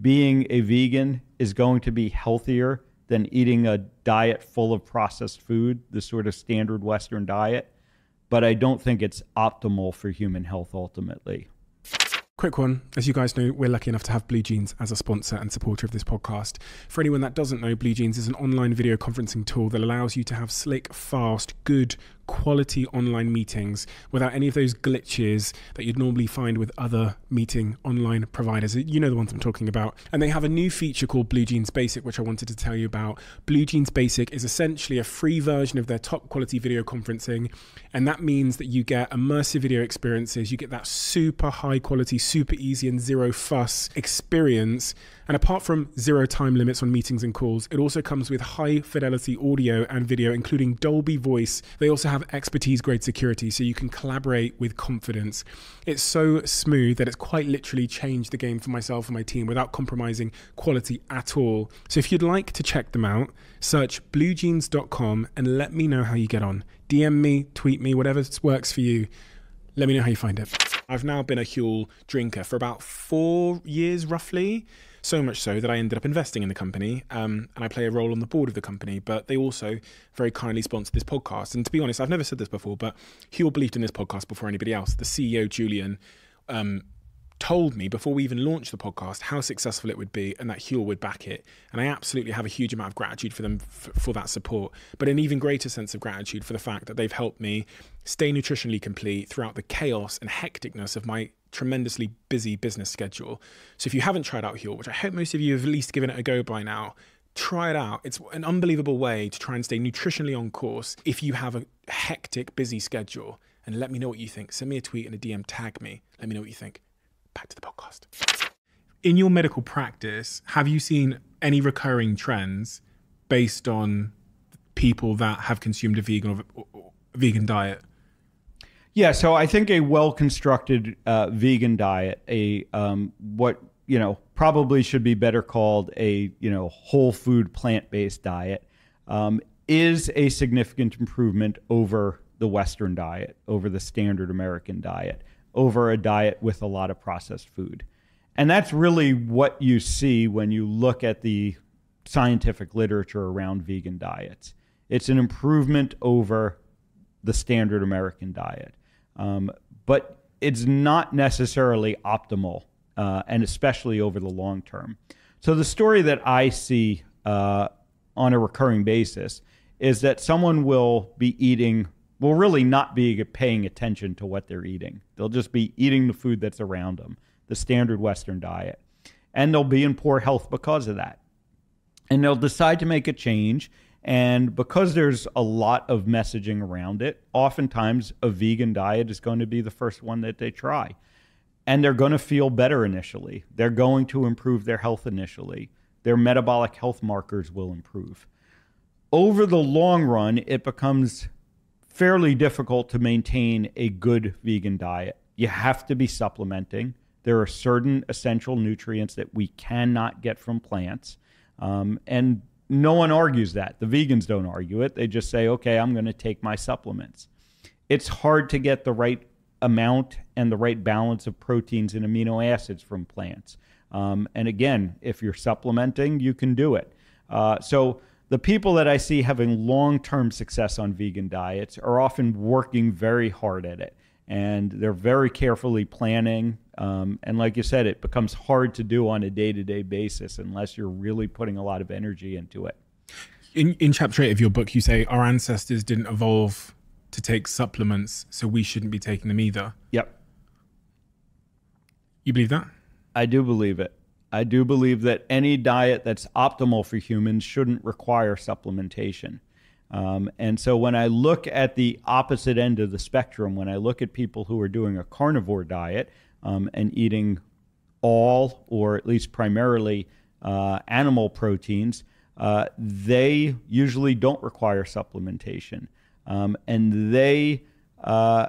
being a vegan is going to be healthier than eating a diet full of processed food, the sort of standard Western diet. But I don't think it's optimal for human health ultimately. Quick one. As you guys know, we're lucky enough to have Blue Jeans as a sponsor and supporter of this podcast. For anyone that doesn't know, Blue Jeans is an online video conferencing tool that allows you to have slick, fast, good, quality online meetings without any of those glitches that you'd normally find with other meeting online providers. You know the ones I'm talking about. And they have a new feature called Blue Jeans Basic, which I wanted to tell you about. Blue Jeans Basic is essentially a free version of their top quality video conferencing. And that means that you get immersive video experiences, you get that super high quality, super easy, and zero fuss experience and apart from zero time limits on meetings and calls, it also comes with high fidelity audio and video, including Dolby Voice. They also have expertise grade security, so you can collaborate with confidence. It's so smooth that it's quite literally changed the game for myself and my team without compromising quality at all. So if you'd like to check them out, search bluejeans.com and let me know how you get on. DM me, tweet me, whatever works for you. Let me know how you find it. I've now been a Huel drinker for about four years, roughly. So much so that I ended up investing in the company um, and I play a role on the board of the company. But they also very kindly sponsored this podcast. And to be honest, I've never said this before, but Huel believed in this podcast before anybody else. The CEO, Julian, um, told me before we even launched the podcast how successful it would be and that Huel would back it. And I absolutely have a huge amount of gratitude for them f- for that support, but an even greater sense of gratitude for the fact that they've helped me stay nutritionally complete throughout the chaos and hecticness of my tremendously busy business schedule. So if you haven't tried out Huel, which I hope most of you have at least given it a go by now, try it out. It's an unbelievable way to try and stay nutritionally on course if you have a hectic, busy schedule. And let me know what you think. Send me a tweet and a DM, tag me. Let me know what you think. Back to the podcast. In your medical practice, have you seen any recurring trends based on people that have consumed a vegan or vegan diet? Yeah, so I think a well constructed uh, vegan diet, a um, what you know probably should be better called a you know whole food plant based diet, um, is a significant improvement over the Western diet, over the standard American diet, over a diet with a lot of processed food, and that's really what you see when you look at the scientific literature around vegan diets. It's an improvement over the standard American diet. Um, but it's not necessarily optimal, uh, and especially over the long term. So the story that I see uh, on a recurring basis is that someone will be eating, will really not be paying attention to what they're eating. They'll just be eating the food that's around them, the standard Western diet, and they'll be in poor health because of that. And they'll decide to make a change and because there's a lot of messaging around it, oftentimes a vegan diet is going to be the first one that they try. And they're going to feel better initially. They're going to improve their health initially. Their metabolic health markers will improve. Over the long run, it becomes fairly difficult to maintain a good vegan diet. You have to be supplementing. There are certain essential nutrients that we cannot get from plants. Um, and no one argues that. The vegans don't argue it. They just say, okay, I'm going to take my supplements. It's hard to get the right amount and the right balance of proteins and amino acids from plants. Um, and again, if you're supplementing, you can do it. Uh, so the people that I see having long term success on vegan diets are often working very hard at it. and they're very carefully planning. Um, and like you said, it becomes hard to do on a day to day basis unless you're really putting a lot of energy into it. In, in chapter eight of your book, you say our ancestors didn't evolve to take supplements, so we shouldn't be taking them either. Yep. You believe that? I do believe it. I do believe that any diet that's optimal for humans shouldn't require supplementation. Um, and so when I look at the opposite end of the spectrum, when I look at people who are doing a carnivore diet um, and eating all or at least primarily uh, animal proteins, uh, they usually don't require supplementation. Um, and they uh,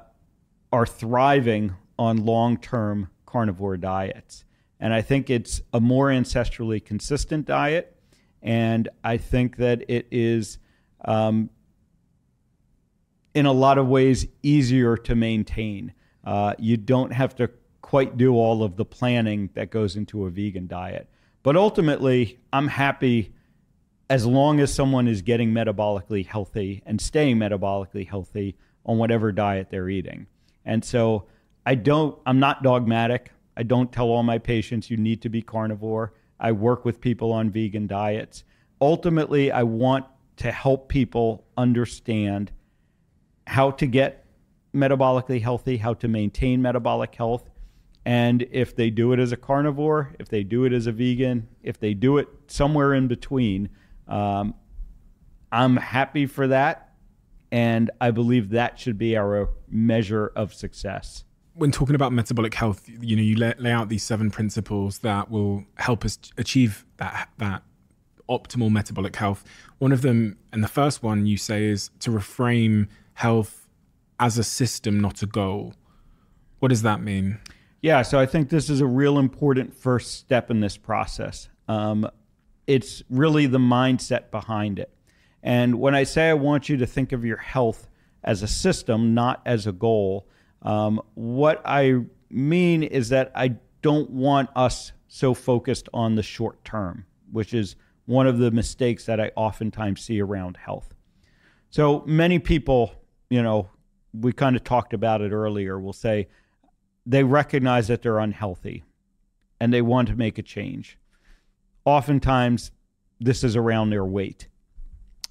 are thriving on long term carnivore diets. And I think it's a more ancestrally consistent diet. And I think that it is, um, in a lot of ways, easier to maintain. Uh, you don't have to quite do all of the planning that goes into a vegan diet. But ultimately, I'm happy as long as someone is getting metabolically healthy and staying metabolically healthy on whatever diet they're eating. And so I don't, I'm not dogmatic. I don't tell all my patients you need to be carnivore. I work with people on vegan diets. Ultimately, I want to help people understand how to get metabolically healthy, how to maintain metabolic health. And if they do it as a carnivore, if they do it as a vegan, if they do it somewhere in between, um, I'm happy for that. And I believe that should be our measure of success when talking about metabolic health, you know, you lay, lay, out these seven principles that will help us achieve that that optimal metabolic health. One of them, and the first one you say is to reframe health as a system, not a goal. What does that mean? Yeah, so I think this is a real important first step in this process. Um, it's really the mindset behind it. And when I say I want you to think of your health as a system, not as a goal, um, what I mean is that I don't want us so focused on the short term, which is one of the mistakes that I oftentimes see around health. So many people, you know, we kind of talked about it earlier, will say they recognize that they're unhealthy and they want to make a change. Oftentimes, this is around their weight.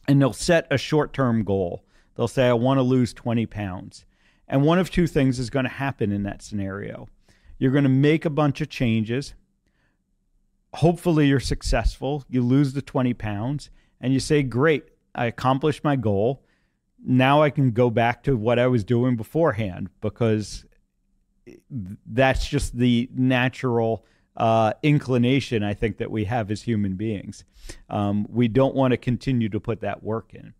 And they'll set a short term goal. They'll say, I want to lose 20 pounds. And one of two things is going to happen in that scenario. You're going to make a bunch of changes. Hopefully, you're successful. You lose the 20 pounds and you say, Great, I accomplished my goal. Now I can go back to what I was doing beforehand because that's just the natural uh, inclination I think that we have as human beings. Um, we don't want to continue to put that work in.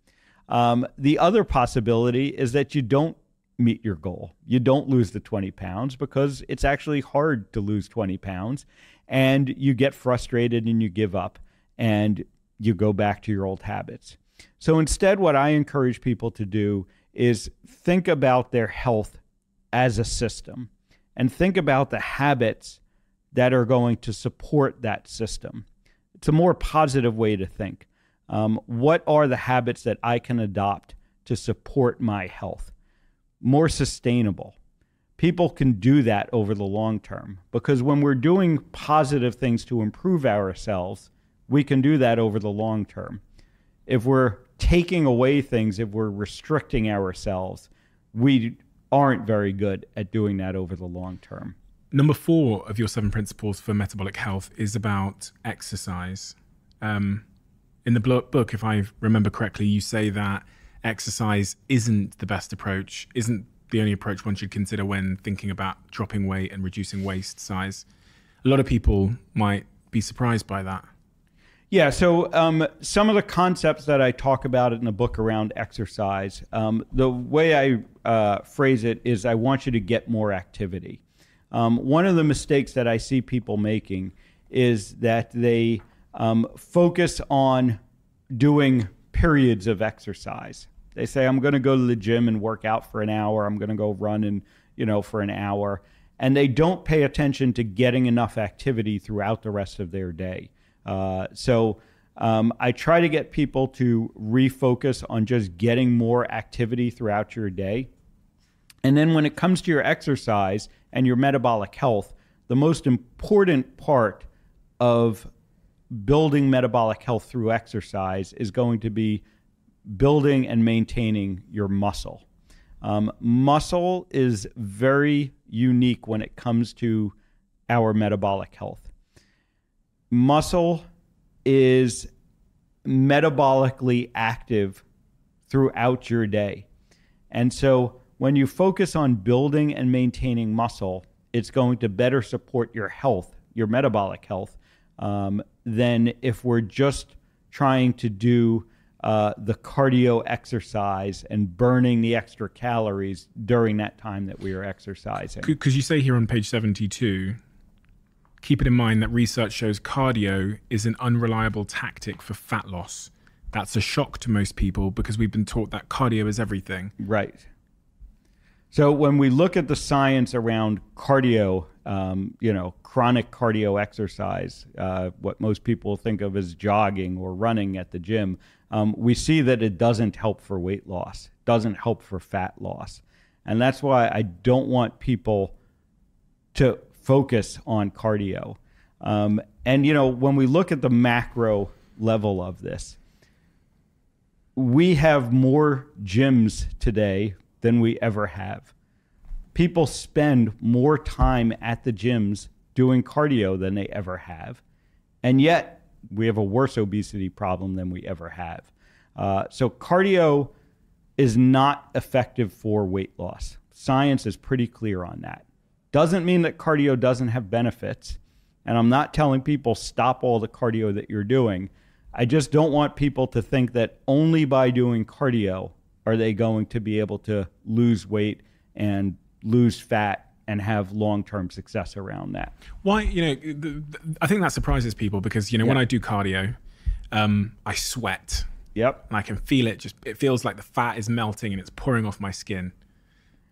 Um, the other possibility is that you don't meet your goal. You don't lose the 20 pounds because it's actually hard to lose 20 pounds. And you get frustrated and you give up and you go back to your old habits. So instead, what I encourage people to do is think about their health as a system and think about the habits that are going to support that system. It's a more positive way to think. Um, what are the habits that I can adopt to support my health? more sustainable. People can do that over the long term because when we're doing positive things to improve ourselves, we can do that over the long term. If we're taking away things, if we're restricting ourselves, we aren't very good at doing that over the long term. Number four of your seven principles for metabolic health is about exercise. Um, in the book, if I remember correctly, you say that exercise isn't the best approach, isn't the only approach one should consider when thinking about dropping weight and reducing waist size. A lot of people might be surprised by that. Yeah, so um, some of the concepts that I talk about in the book around exercise, um, the way I uh, phrase it is I want you to get more activity. Um, one of the mistakes that I see people making is that they um, focus on doing periods of exercise. They say, I'm going to go to the gym and work out for an hour. I'm going to go run and, you know, for an hour. And they don't pay attention to getting enough activity throughout the rest of their day. Uh, so um, I try to get people to refocus on just getting more activity throughout your day. And then when it comes to your exercise and your metabolic health, the most important part of building metabolic health through exercise is going to be building and maintaining your muscle. Um, muscle is very unique when it comes to our metabolic health. Muscle is metabolically active throughout your day. And so when you focus on building and maintaining muscle, it's going to better support your health, your metabolic health, um, than if we're just trying to do uh, the cardio exercise and burning the extra calories during that time that we are exercising. Because you say here on page 72, keep it in mind that research shows cardio is an unreliable tactic for fat loss. That's a shock to most people because we've been taught that cardio is everything. Right. So when we look at the science around cardio, um, you know, chronic cardio exercise, uh, what most people think of as jogging or running at the gym, um, we see that it doesn't help for weight loss, doesn't help for fat loss. And that's why I don't want people to focus on cardio. Um, and, you know, when we look at the macro level of this, we have more gyms today than we ever have. People spend more time at the gyms doing cardio than they ever have. And yet, we have a worse obesity problem than we ever have. Uh, so, cardio is not effective for weight loss. Science is pretty clear on that. Doesn't mean that cardio doesn't have benefits. And I'm not telling people stop all the cardio that you're doing. I just don't want people to think that only by doing cardio are they going to be able to lose weight and lose fat and have long-term success around that. Why, you know, I think that surprises people because, you know, yeah. when I do cardio, um, I sweat. Yep. And I can feel it just, it feels like the fat is melting and it's pouring off my skin.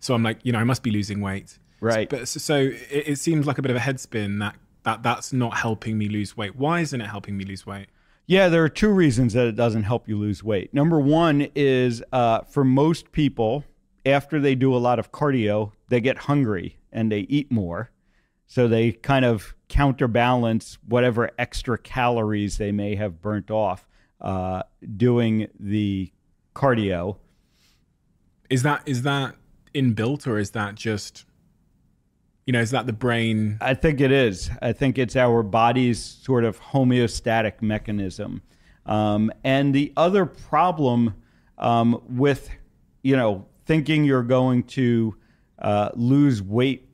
So I'm like, you know, I must be losing weight. Right. But so, so it, it seems like a bit of a headspin that, that that's not helping me lose weight. Why isn't it helping me lose weight? Yeah, there are two reasons that it doesn't help you lose weight. Number one is uh, for most people, after they do a lot of cardio, they get hungry and they eat more. So they kind of counterbalance whatever extra calories they may have burnt off uh, doing the cardio. Is that is that inbuilt or is that just you know, is that the brain? I think it is. I think it's our body's sort of homeostatic mechanism. Um, and the other problem um, with, you know, thinking you're going to uh, lose weight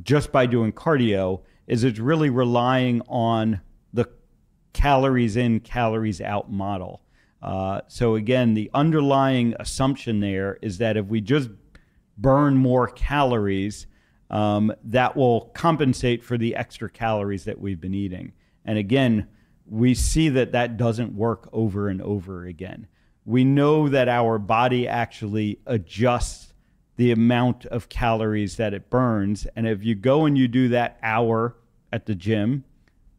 just by doing cardio is it's really relying on the calories in, calories out model. Uh, so again, the underlying assumption there is that if we just burn more calories, um, that will compensate for the extra calories that we've been eating. And again, we see that that doesn't work over and over again. We know that our body actually adjusts the amount of calories that it burns. And if you go and you do that hour at the gym,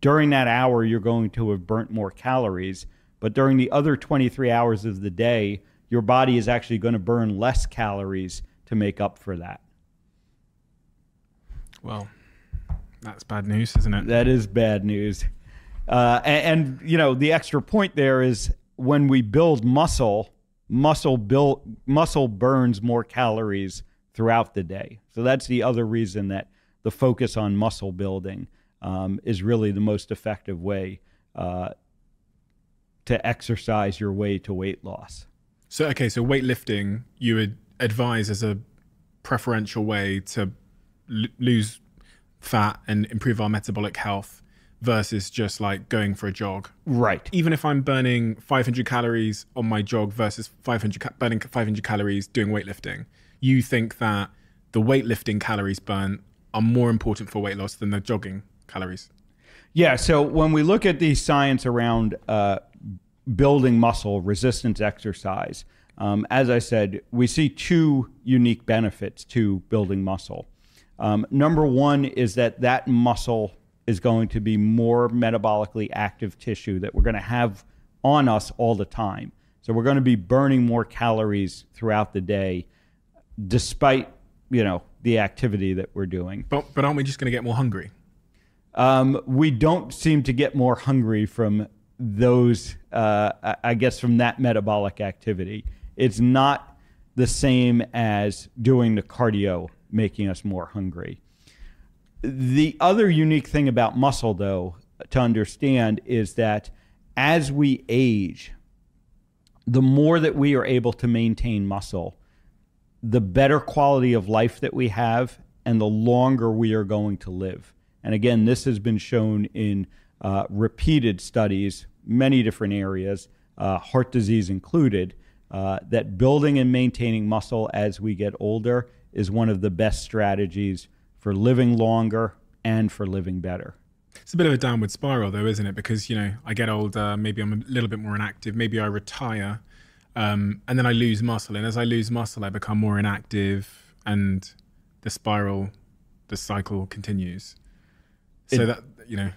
during that hour, you're going to have burnt more calories. But during the other 23 hours of the day, your body is actually going to burn less calories to make up for that. Well, that's bad news, isn't it? That is bad news. Uh, and, and, you know, the extra point there is when we build muscle, muscle build muscle burns more calories throughout the day. So that's the other reason that the focus on muscle building um, is really the most effective way uh, to exercise your way to weight loss. So okay, so weightlifting you would advise as a preferential way to lose fat and improve our metabolic health versus just like going for a jog. Right. Even if I'm burning 500 calories on my jog versus 500 ca- burning 500 calories doing weightlifting, you think that the weightlifting calories burnt are more important for weight loss than the jogging calories? Yeah. So when we look at the science around uh, building muscle, resistance exercise, um, as I said, we see two unique benefits to building muscle. Um, number one is that that muscle is going to be more metabolically active tissue that we're going to have on us all the time. So we're going to be burning more calories throughout the day despite you know the activity that we're doing. But but aren't we just going to get more hungry? Um, we don't seem to get more hungry from those. Uh, I- I guess from that metabolic activity. It's not the same as doing the cardio making us more hungry. The other unique thing about muscle, though, to understand is that as we age, the more that we are able to maintain muscle, the better quality of life that we have and the longer we are going to live. And again, this has been shown in uh, repeated studies, many different areas, uh, heart disease included, uh, that building and maintaining muscle as we get older is one of the best strategies for living longer and for living better. It's a bit of a downward spiral, though, isn't it? Because you know, I get older, maybe I'm a little bit more inactive, maybe I retire, um, and then I lose muscle, and as I lose muscle, I become more inactive, and the spiral, the cycle continues. So It- that you know,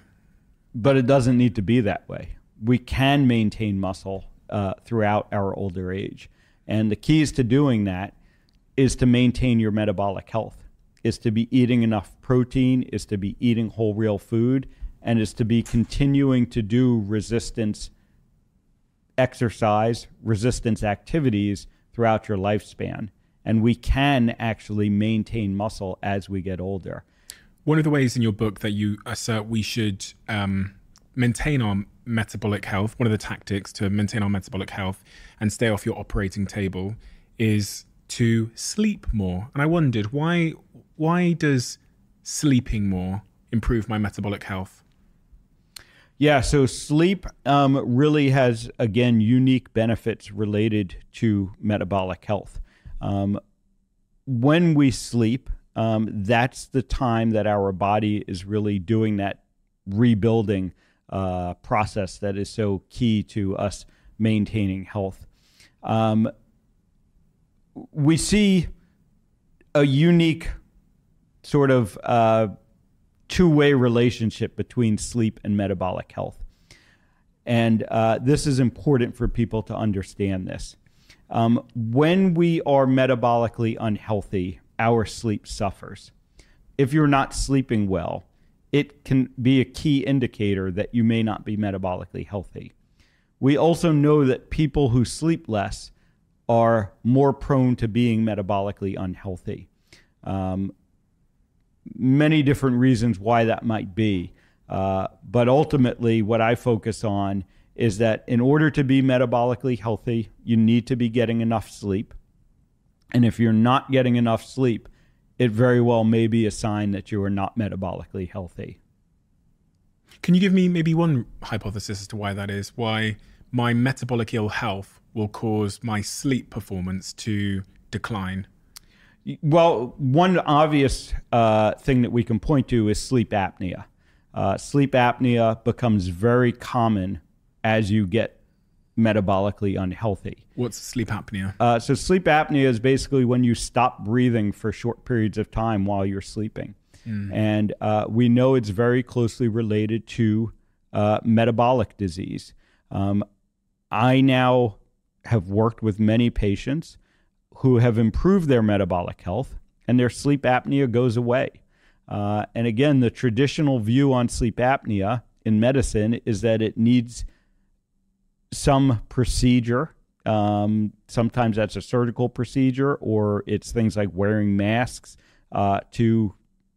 but it doesn't need to be that way. We can maintain muscle uh, throughout our older age, and the keys to doing that is to maintain your metabolic health. Is to be eating enough protein. Is to be eating whole real food, and is to be continuing to do resistance exercise, resistance activities throughout your lifespan. And we can actually maintain muscle as we get older. One of the ways in your book that you assert we should um, maintain our metabolic health, one of the tactics to maintain our metabolic health and stay off your operating table is to sleep more. And I wondered why why does sleeping more improve my metabolic health? Yeah, so sleep um, really has, again, unique benefits related to metabolic health. Um, when we sleep, um, that's the time that our body is really doing that rebuilding uh, process that is so key to us maintaining health. Um, we see a unique sort of uh, two way relationship between sleep and metabolic health. And uh, this is important for people to understand this. Um, when we are metabolically unhealthy, our sleep suffers. If you're not sleeping well, it can be a key indicator that you may not be metabolically healthy. We also know that people who sleep less are more prone to being metabolically unhealthy. Um, many different reasons why that might be. Uh, but ultimately, what I focus on is that in order to be metabolically healthy, you need to be getting enough sleep. And if you're not getting enough sleep, it very well may be a sign that you are not metabolically healthy. Can you give me maybe one hypothesis as to why that is? Why my metabolic ill health will cause my sleep performance to decline? Well, one obvious uh, thing that we can point to is sleep apnea. Uh, sleep apnea becomes very common as you get metabolically unhealthy. What's sleep apnea? Uh, so, sleep apnea is basically when you stop breathing for short periods of time while you're sleeping. And uh, we know it's very closely related to uh, metabolic disease. Um, I now have worked with many patients who have improved their metabolic health and their sleep apnea goes away. Uh, and again, the traditional view on sleep apnea in medicine is that it needs some procedure. Um, sometimes that's a surgical procedure, or it's things like wearing masks uh, to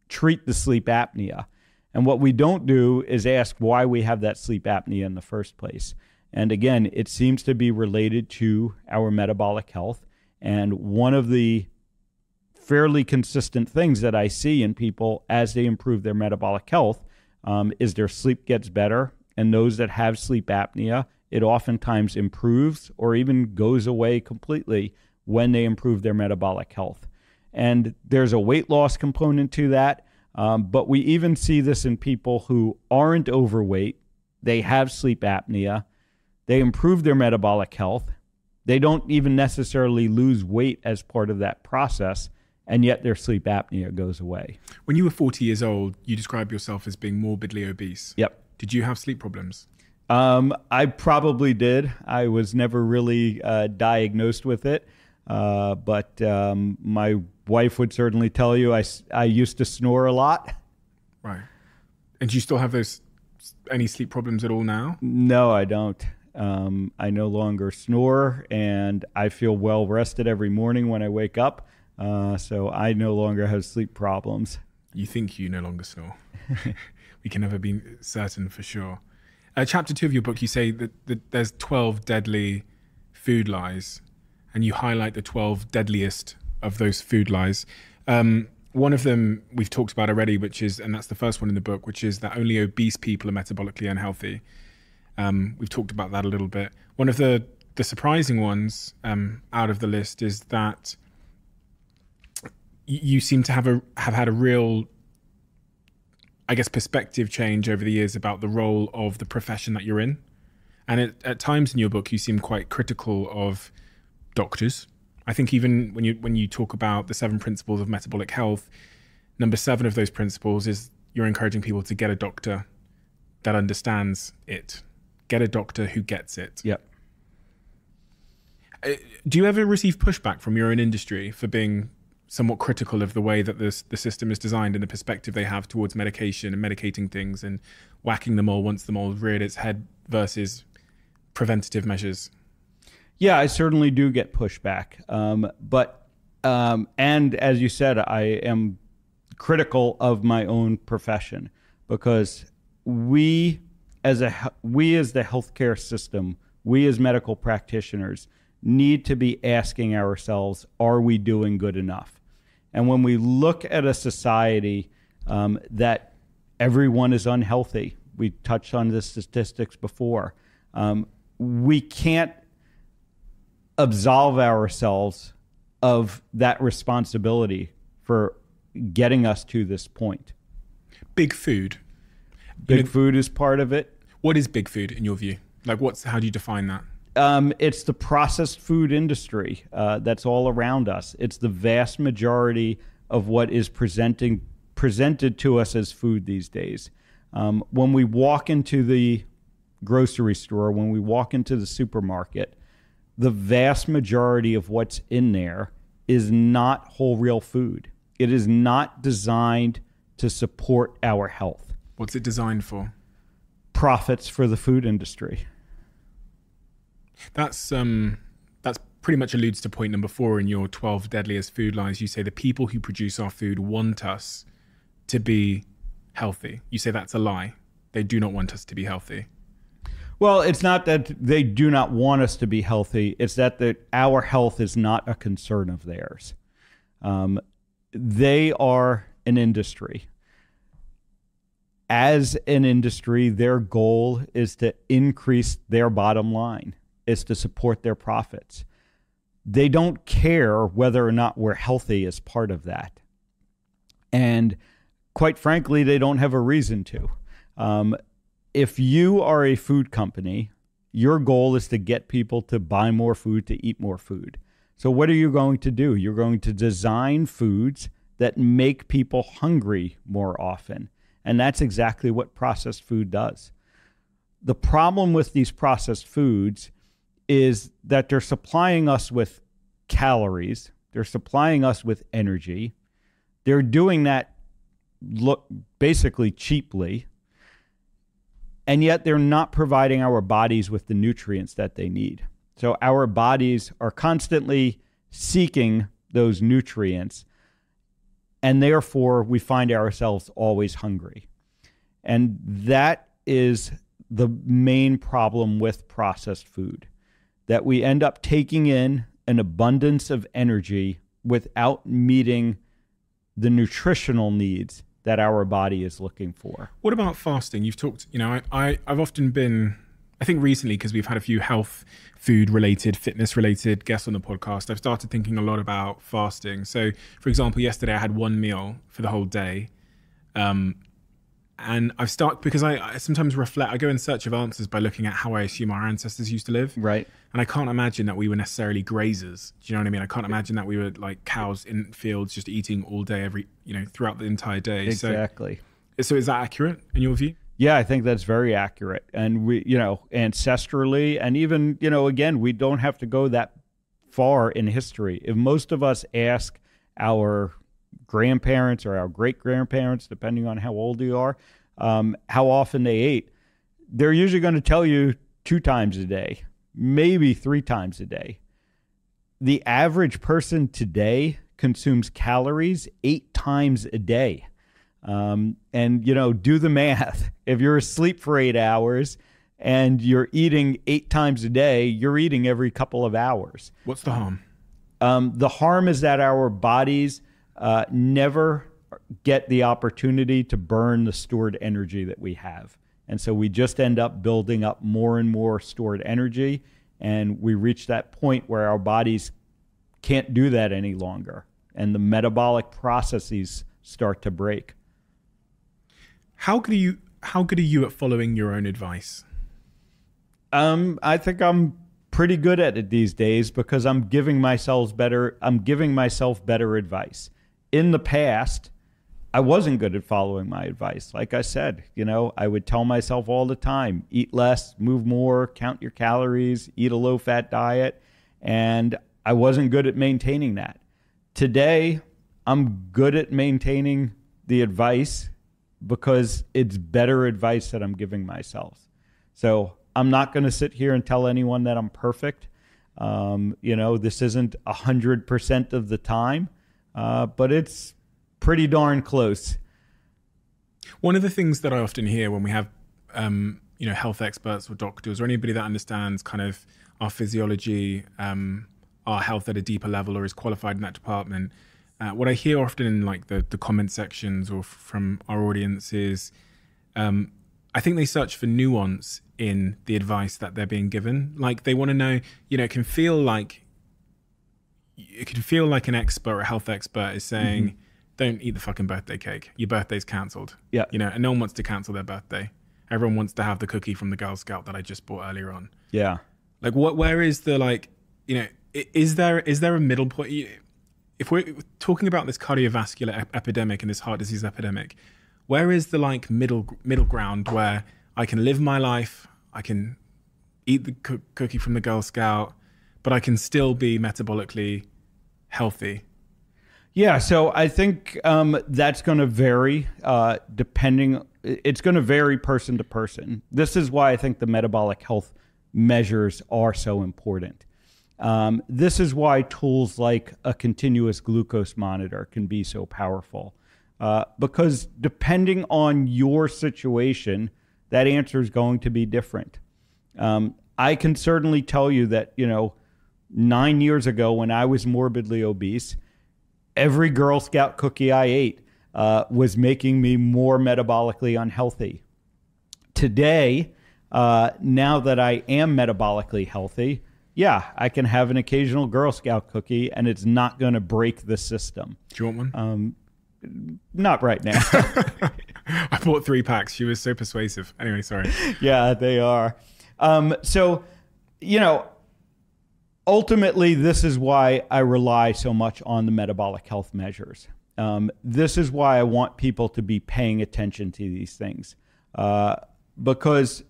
treat the sleep apnea. And what we don't do is ask why we have that sleep apnea in the first place. And again, it seems to be related to our metabolic health. And one of the fairly consistent things that I see in people as they improve their metabolic health um, is their sleep gets better. And those that have sleep apnea, it oftentimes improves or even goes away completely when they improve their metabolic health. And there's a weight loss component to that. Um, but we even see this in people who aren't overweight, they have sleep apnea, they improve their metabolic health, they don't even necessarily lose weight as part of that process, and yet their sleep apnea goes away. When you were 40 years old, you described yourself as being morbidly obese. Yep. Did you have sleep problems? Um, I probably did. I was never really uh, diagnosed with it. Uh, but um, my wife would certainly tell you I used to snore a lot. Right. And do you still have those any sleep problems at all now? No, I don't. Um, I no longer snore, and I feel well rested every morning when I wake up. Uh, so I no longer have sleep problems. You think you no longer snore. (laughs) we can never be certain for sure. Uh, chapter two of your book, you say that, that there's 12 deadly food lies, and you highlight the 12 deadliest of those food lies. Um, one of them we've talked about already, which is, and that's the first one in the book, which is that only obese people are metabolically unhealthy. Um, we've talked about that a little bit. One of the the surprising ones um, out of the list is that you seem to have a have had a real I guess perspective change over the years about the role of the profession that you're in. And it, at times in your book you seem quite critical of doctors. I think even when you when you talk about the seven principles of metabolic health, number 7 of those principles is you're encouraging people to get a doctor that understands it. Get a doctor who gets it. Yep. Do you ever receive pushback from your own industry for being somewhat critical of the way that this, the system is designed and the perspective they have towards medication and medicating things and whacking them all once the mole reared its head versus preventative measures? Yeah, I certainly do get pushback. Um, but, um, and as you said, I am critical of my own profession because we, as a we as the healthcare system, we as medical practitioners need to be asking ourselves, are we doing good enough? And when we look at a society um, that everyone is unhealthy, we touched on the statistics before. Um, we can't absolve ourselves of that responsibility for getting us to this point. Big food. Big know- food is part of it. What is big food in your view? Like, what's how do you define that? Um, it's the processed food industry uh, that's all around us. It's the vast majority of what is presenting presented to us as food these days. Um, when we walk into the grocery store, when we walk into the supermarket, the vast majority of what's in there is not whole real food. It is not designed to support our health. What's it designed for? Profits for the food industry. That's um that's pretty much alludes to point number four in your 12 deadliest food lies. You say the people who produce our food want us to be healthy. You say that's a lie. They do not want us to be healthy. Well, it's not that they do not want us to be healthy. It's that the, our health is not a concern of theirs. Um, they are an industry. As an industry, their goal is to increase their bottom line, is to support their profits. They don't care whether or not we're healthy as part of that. And quite frankly, they don't have a reason to. Um, if you are a food company, your goal is to get people to buy more food, to eat more food. So, what are you going to do? You're going to design foods that make people hungry more often. And that's exactly what processed food does. The problem with these processed foods is that they're supplying us with calories, they're supplying us with energy. They're doing that look basically cheaply and yet they're not providing our bodies with the nutrients that they need. So our bodies are constantly seeking those nutrients, and therefore we find ourselves always hungry. And that is the main problem with processed food that we end up taking in an abundance of energy without meeting the nutritional needs that our body is looking for. What about fasting? You've talked, you know, I, I I've often been I think recently because we've had a few health, food related, fitness related guests on the podcast, I've started thinking a lot about fasting. So, for example, yesterday I had one meal for the whole day. Um and I've started because I, I sometimes reflect I go in search of answers by looking at how I assume our ancestors used to live. Right. And I can't imagine that we were necessarily grazers. Do you know what I mean? I can't imagine that we were like cows in fields just eating all day, every you know, throughout the entire day. Exactly. So, so is that accurate in your view? Yeah, I think that's very accurate. And we, you know, ancestrally, and even, you know, again, we don't have to go that far in history. If most of us ask our grandparents or our great grandparents, depending on how old you are, um, how often they ate, they're usually going to tell you two times a day, maybe three times a day. The average person today consumes calories eight times a day. Um, and, you know, do the math. (laughs) If you're asleep for eight hours and you're eating eight times a day, you're eating every couple of hours. What's the harm? Um, the harm is that our bodies uh, never get the opportunity to burn the stored energy that we have. And so we just end up building up more and more stored energy. And we reach that point where our bodies can't do that any longer. And the metabolic processes start to break. How good are you? How good are you at following your own advice? Um, I think I'm pretty good at it these days because I'm giving myself better. I'm giving myself better advice. In the past, I wasn't good at following my advice. Like I said, you know, I would tell myself all the time eat less, move more, count your calories, eat a low fat diet. And I wasn't good at maintaining that. Today, I'm good at maintaining the advice because it's better advice that I'm giving myself. So I'm not going to sit here and tell anyone that I'm perfect. Um, you know, this isn't 100% of the time, uh, but it's pretty darn close. One of the things that I often hear when we have, um, you know, health experts or doctors or anybody that understands kind of our physiology, um, our health at a deeper level or is qualified in that department, uh, what I hear often in like the, the comment sections or from our audience is, um, I think they search for nuance in the advice that they're being given. Like they want to know, you know, it can feel like it can feel like an expert a health expert is saying, mm-hmm. "Don't eat the fucking birthday cake. Your birthday's cancelled." Yeah, you know, and no one wants to cancel their birthday. Everyone wants to have the cookie from the Girl Scout that I just bought earlier on. Yeah, like what? Where is the like? You know, is there is there a middle point? If we're talking about this cardiovascular ep- epidemic and this heart disease epidemic, where is the like middle middle ground where I can live my life, I can eat the co- cookie from the Girl Scout, but I can still be metabolically healthy. Yeah, so I think um, that's going to vary uh, depending. It's going to vary person to person. This is why I think the metabolic health measures are so important. Um, this is why tools like a continuous glucose monitor can be so powerful. Uh, because depending on your situation, that answer is going to be different. Um, I can certainly tell you that, you know, nine years ago when I was morbidly obese, every Girl Scout cookie I ate uh, was making me more metabolically unhealthy. Today, uh, now that I am metabolically healthy, yeah, I can have an occasional Girl Scout cookie and it's not going to break the system. Do you want one? Um, not right now. (laughs) I bought three packs. She was so persuasive. Anyway, sorry. (laughs) yeah, they are. Um, so, you know, ultimately, this is why I rely so much on the metabolic health measures. Um, this is why I want people to be paying attention to these things uh, because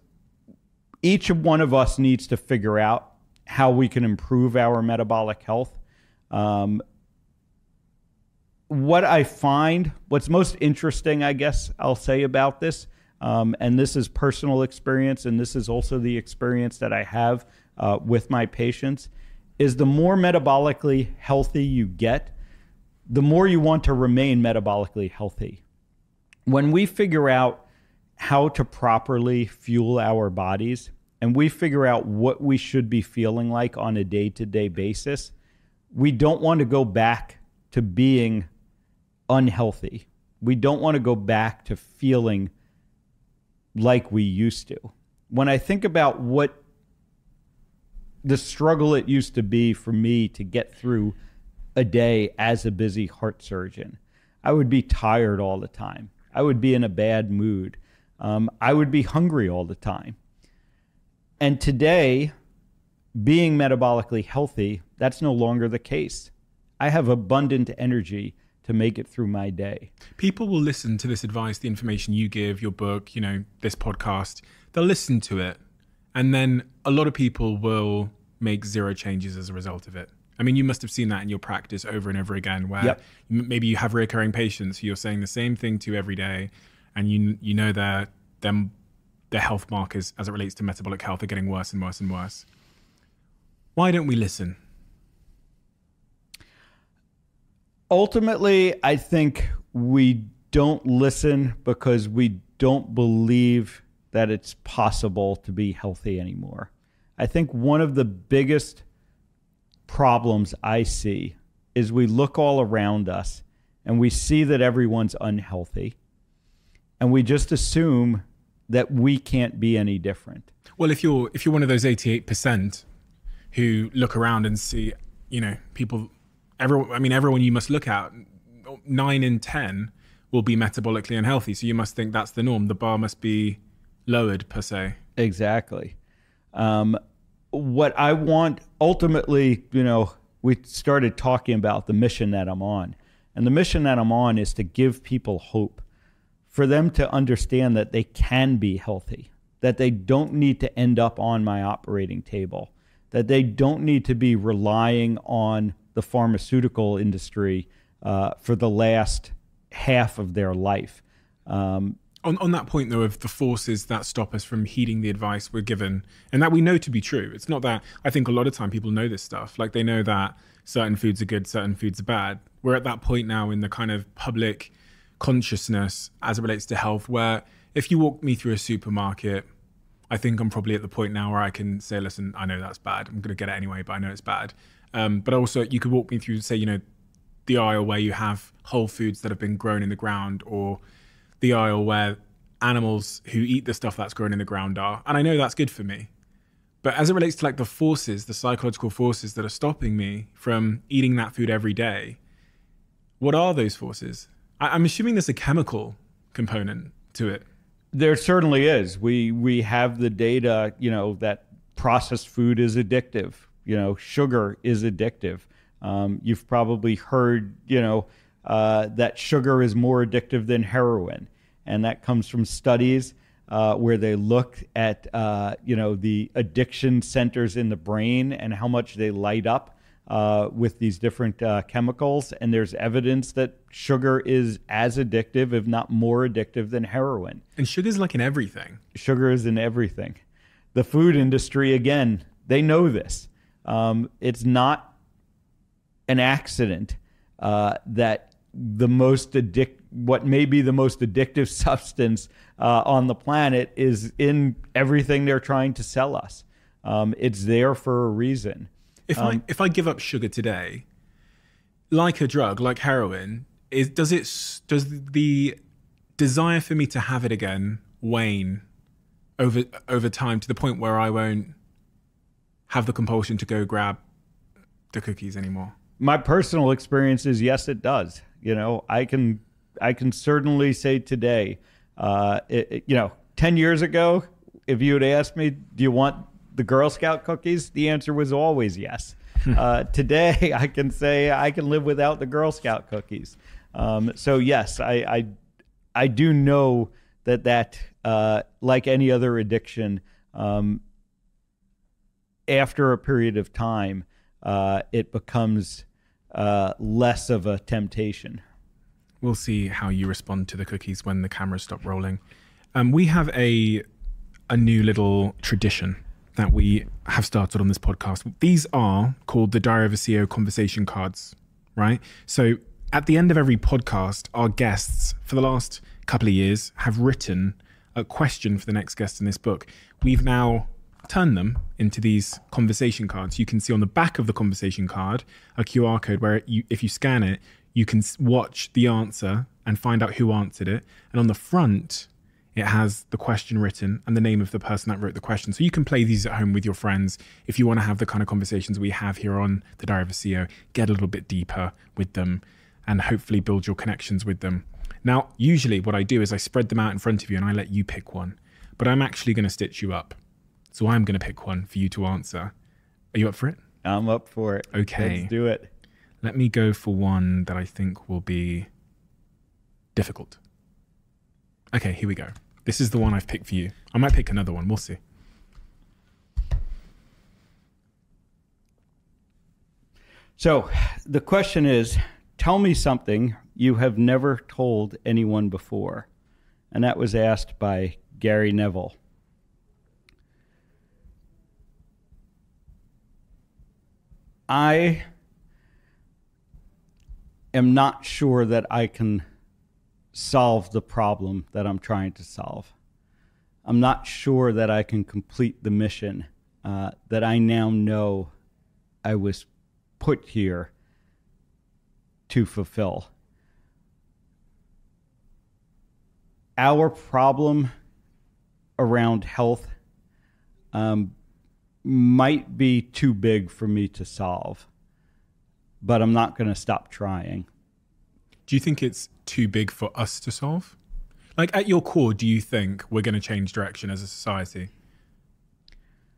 each one of us needs to figure out how we can improve our metabolic health. Um, what I find, what's most interesting, I guess I'll say about this, um, and this is personal experience, and this is also the experience that I have uh, with my patients, is the more metabolically healthy you get, the more you want to remain metabolically healthy. When we figure out how to properly fuel our bodies, and we figure out what we should be feeling like on a day to day basis, we don't want to go back to being unhealthy. We don't want to go back to feeling like we used to. When I think about what the struggle it used to be for me to get through a day as a busy heart surgeon, I would be tired all the time. I would be in a bad mood. Um, I would be hungry all the time. And today, being metabolically healthy, that's no longer the case. I have abundant energy to make it through my day. People will listen to this advice, the information you give, your book, you know, this podcast. They'll listen to it. And then a lot of people will make zero changes as a result of it. I mean, you must have seen that in your practice over and over again, where Yep. maybe you have recurring patients who you're saying the same thing to every day, and you you know their them their health markers as it relates to metabolic health are getting worse and worse and worse. Why don't we listen? ultimately, I think we don't listen because we don't believe that it's possible to be healthy anymore. I think one of the biggest problems I see is we look all around us and we see that everyone's unhealthy and we just assume that we can't be any different. Well, if you're if you're one of those 88% who look around and see, you know, people everyone I mean everyone you must look at 9 in 10 will be metabolically unhealthy. So you must think that's the norm. The bar must be lowered per se. Exactly. Um, what I want ultimately, you know, we started talking about the mission that I'm on. And the mission that I'm on is to give people hope for them to understand that they can be healthy, that they don't need to end up on my operating table, that they don't need to be relying on the pharmaceutical industry uh, for the last half of their life. Um, On, on that point, though, of the forces that stop us from heeding the advice we're given and that we know to be true, it's not that I think a lot of time people know this stuff. Like they know that certain foods are good, certain foods are bad. We're at that point now in the kind of public consciousness as it relates to health where if you walk me through a supermarket, I think I'm probably at the point now where I can say, listen, I know that's bad. I'm going to get it anyway, but I know it's bad. Um, but also, you could walk me through, say, you know, the aisle where you have whole foods that have been grown in the ground or the aisle where animals who eat the stuff that's grown in the ground are. And I know that's good for me. But as it relates to like the forces, the psychological forces that are stopping me from eating that food every day, what are those forces? I- I'm assuming there's a chemical component to it. There certainly is. We we have the data, you know, that processed food is addictive. You know, sugar is addictive. Um, you've probably heard, you know, uh, that sugar is more addictive than heroin, and that comes from studies uh, where they look at, uh, you know, the addiction centers in the brain and how much they light up uh, with these different uh, chemicals, and there's evidence that sugar is as addictive, if not more addictive, than heroin. And sugar's like in everything. Sugar is in everything. The food industry, again, they know this. Um, it's not an accident uh, that the most addic- what may be the most addictive (laughs) substance uh, on the planet is in everything they're trying to sell us. Um, it's there for a reason. If I if I give up sugar today, like a drug, like heroin, is does it does the desire for me to have it again wane over over time to the point where I won't have the compulsion to go grab the cookies anymore? my personal experience is yes it does you know i can i can certainly say today uh it, it- you know 10 years ago if you had asked me do you want the girl scout cookies the answer was always yes uh, today (laughs) i can say i can live without the girl scout cookies um, so yes I, I i do know that that uh, like any other addiction um, after a period of time, uh, it becomes uh, less of a temptation. We'll see how you respond to the cookies when the cameras stop rolling. Um, we have a a new little tradition that we have started on this podcast. These are called the Diary of a CEO conversation cards, right? So at the end of every podcast, our guests for the last couple of years have written a question for the next guest in this book. We've now turned them into these conversation cards. You can see on the back of the conversation card a QR code where you, if you scan it, you can watch the answer and find out who answered it. And on the front, it has the question written and the name of the person that wrote the question. So you can play these at home with your friends if you want to have the kind of conversations we have here on the Diary of a CEO, get a little bit deeper with them and hopefully build your connections with them. Now, usually what I do is I spread them out in front of you and I let you pick one, but I'm actually going to stitch you up. So I'm going to pick one for you to answer. Are you up for it? I'm up for it. Okay. Let's do it. Let me go for one that I think will be difficult. Okay, here we go. This is the one I've picked for you. I might pick another one. We'll see. So the question is tell me something you have never told anyone before. And that was asked by Gary Neville. I am not sure that I can solve the problem that I'm trying to solve. I'm not sure that I can complete the mission uh, that I now know I was put here to fulfill. Our problem around health um, might be too big for me to solve, but I'm not going to stop trying. Do you think it's too big for us to solve? Like at your core, do you think we're going to change direction as a society?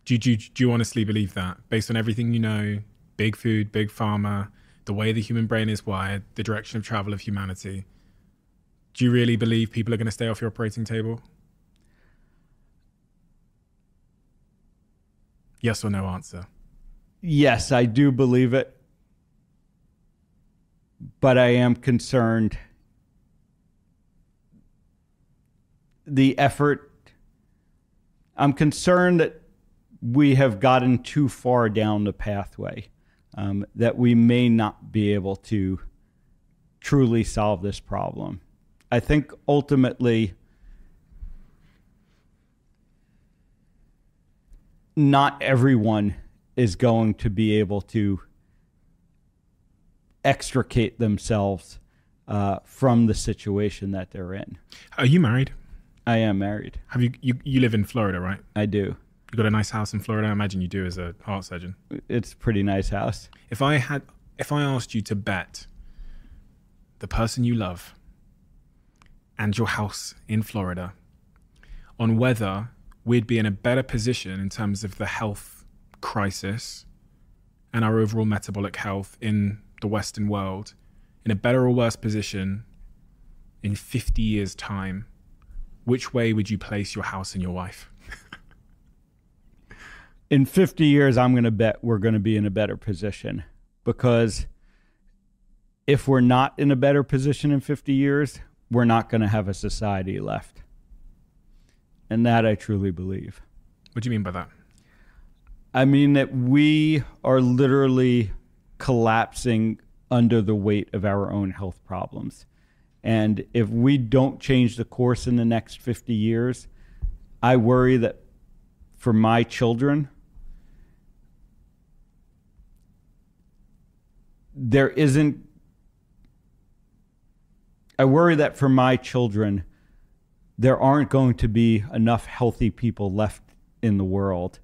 Do you, do, do you honestly believe that based on everything you know, big food, big pharma, the way the human brain is wired, the direction of travel of humanity? Do you really believe people are going to stay off your operating table? Yes or no answer? Yes, I do believe it. But I am concerned. The effort, I'm concerned that we have gotten too far down the pathway, um, that we may not be able to truly solve this problem. I think ultimately, not everyone is going to be able to extricate themselves uh, from the situation that they're in. Are you married? I am married. Have you, you you live in Florida, right? I do. You got a nice house in Florida. I imagine you do as a heart surgeon. It's a pretty nice house. If I had if I asked you to bet the person you love and your house in Florida on whether we'd be in a better position in terms of the health crisis and our overall metabolic health in the Western world, in a better or worse position in 50 years' time, which way would you place your house and your wife? (laughs) in 50 years, I'm going to bet we're going to be in a better position because if we're not in a better position in 50 years, we're not going to have a society left. And that I truly believe. What do you mean by that? I mean that we are literally collapsing under the weight of our own health problems. And if we don't change the course in the next 50 years, I worry that for my children, there isn't. I worry that for my children, there aren't going to be enough healthy people left in the world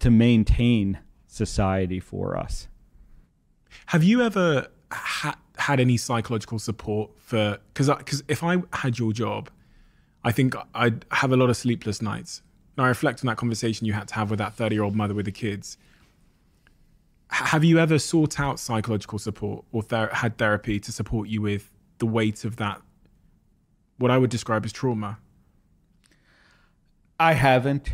to maintain society for us. Have you ever ha- had any psychological support for? Because because if I had your job, I think I'd have a lot of sleepless nights. And I reflect on that conversation you had to have with that thirty-year-old mother with the kids. H- have you ever sought out psychological support or ther- had therapy to support you with the weight of that? What I would describe as trauma. I haven't.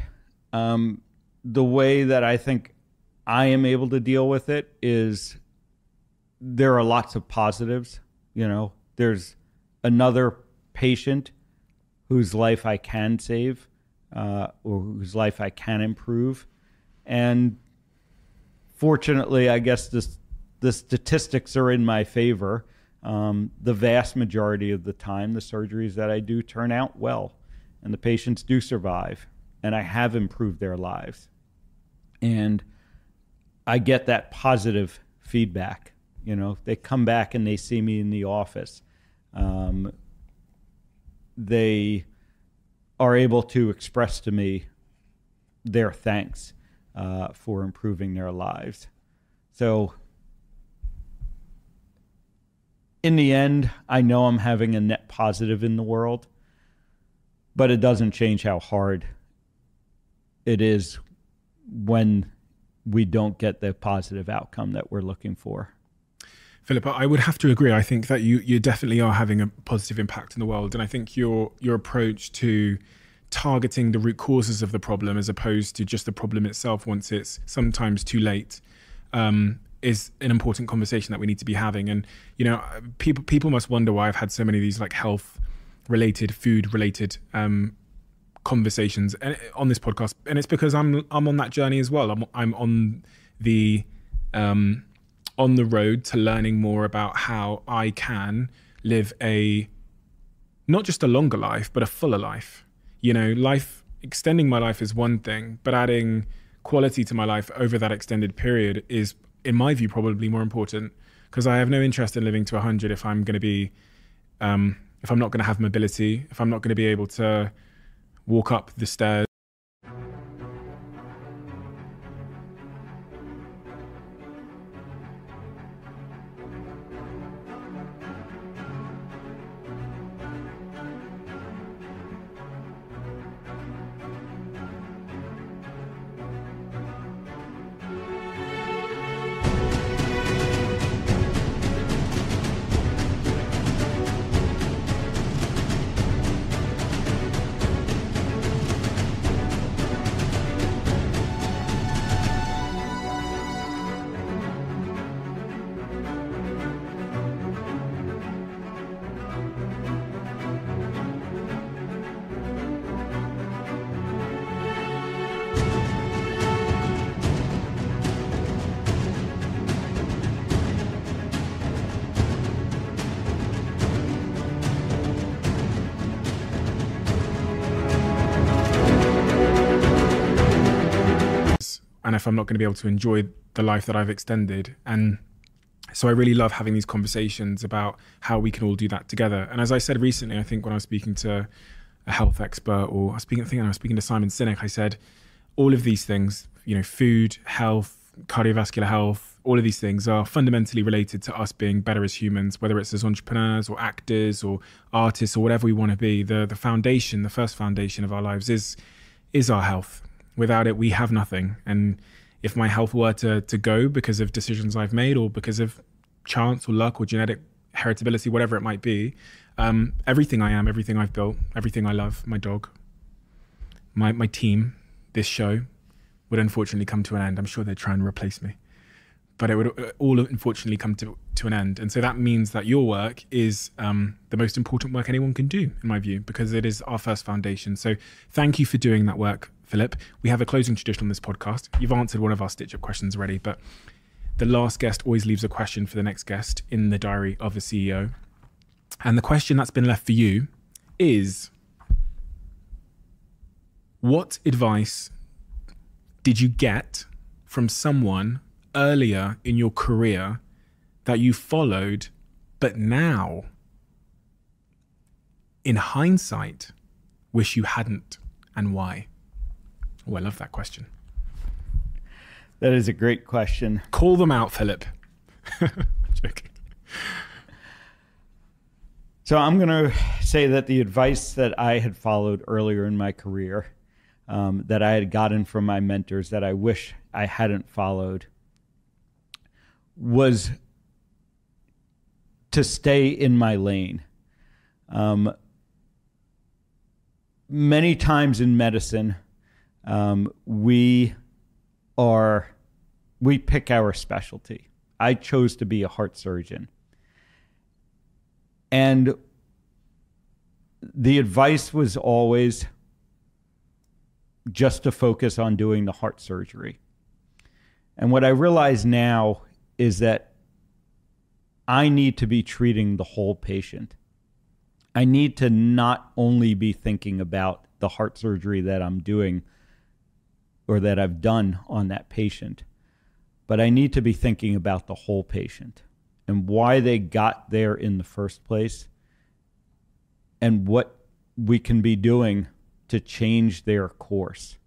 Um, the way that I think I am able to deal with it is there are lots of positives. You know, there's another patient whose life I can save uh, or whose life I can improve. And fortunately, I guess this, the statistics are in my favor. Um, the vast majority of the time, the surgeries that I do turn out well, and the patients do survive, and I have improved their lives. And I get that positive feedback. You know, they come back and they see me in the office. Um, they are able to express to me their thanks uh, for improving their lives. So, in the end, I know I'm having a net positive in the world, but it doesn't change how hard it is when we don't get the positive outcome that we're looking for. Philip, I would have to agree. I think that you you definitely are having a positive impact in the world, and I think your your approach to targeting the root causes of the problem as opposed to just the problem itself once it's sometimes too late um, is an important conversation that we need to be having. And you know, people people must wonder why I've had so many of these like health related, food related um, conversations on this podcast, and it's because I'm I'm on that journey as well. I'm I'm on the um, on the road to learning more about how I can live a not just a longer life, but a fuller life. You know, life extending my life is one thing, but adding quality to my life over that extended period is, in my view, probably more important because I have no interest in living to 100 if I'm going to be, um, if I'm not going to have mobility, if I'm not going to be able to walk up the stairs. Be able to enjoy the life that I've extended. And so I really love having these conversations about how we can all do that together. And as I said recently, I think when I was speaking to a health expert or I was speaking, I think I was speaking to Simon Sinek, I said all of these things, you know, food, health, cardiovascular health, all of these things are fundamentally related to us being better as humans, whether it's as entrepreneurs or actors or artists or whatever we want to be. The the foundation, the first foundation of our lives is is our health Without it, we have nothing. And if my health were to, to go because of decisions I've made or because of chance or luck or genetic heritability, whatever it might be, um, everything I am, everything I've built, everything I love, my dog, my, my team, this show would unfortunately come to an end. I'm sure they'd try and replace me. But it would all unfortunately come to, to an end. And so that means that your work is um, the most important work anyone can do, in my view, because it is our first foundation. So thank you for doing that work Philip. We have a closing tradition on this podcast. You've answered one of our stitch up questions already, but the last guest always leaves a question for the next guest in the diary of a CEO. And the question that's been left for you is What advice did you get from someone earlier in your career that you followed, but now, in hindsight, wish you hadn't, and why? Oh, I love that question. That is a great question. Call them out, Philip. (laughs) Joking. So I'm going to say that the advice that I had followed earlier in my career, um, that I had gotten from my mentors, that I wish I hadn't followed, was to stay in my lane. Um, many times in medicine, um, we are we pick our specialty. I chose to be a heart surgeon. And the advice was always just to focus on doing the heart surgery. And what I realize now is that I need to be treating the whole patient. I need to not only be thinking about the heart surgery that I'm doing or that I've done on that patient. But I need to be thinking about the whole patient and why they got there in the first place and what we can be doing to change their course.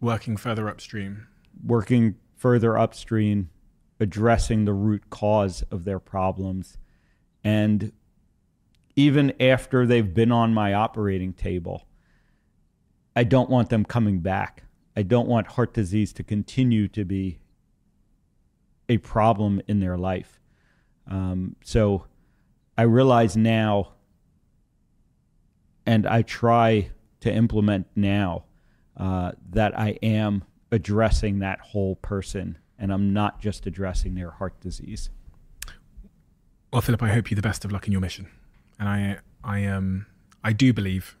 Working further upstream. Working further upstream, addressing the root cause of their problems. And even after they've been on my operating table, I don't want them coming back. I don't want heart disease to continue to be a problem in their life. Um, so I realize now, and I try to implement now, uh, that I am addressing that whole person and I'm not just addressing their heart disease. Well, Philip, I hope you the best of luck in your mission, and I, I, um, I do believe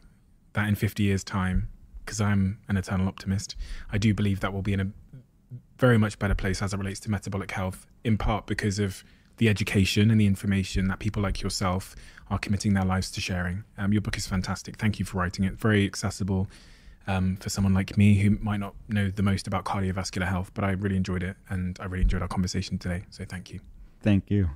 that in 50 years' time, because I'm an eternal optimist, I do believe that we'll be in a very much better place as it relates to metabolic health, in part because of the education and the information that people like yourself are committing their lives to sharing. Um, your book is fantastic. Thank you for writing it. Very accessible um, for someone like me who might not know the most about cardiovascular health, but I really enjoyed it and I really enjoyed our conversation today. So thank you. Thank you.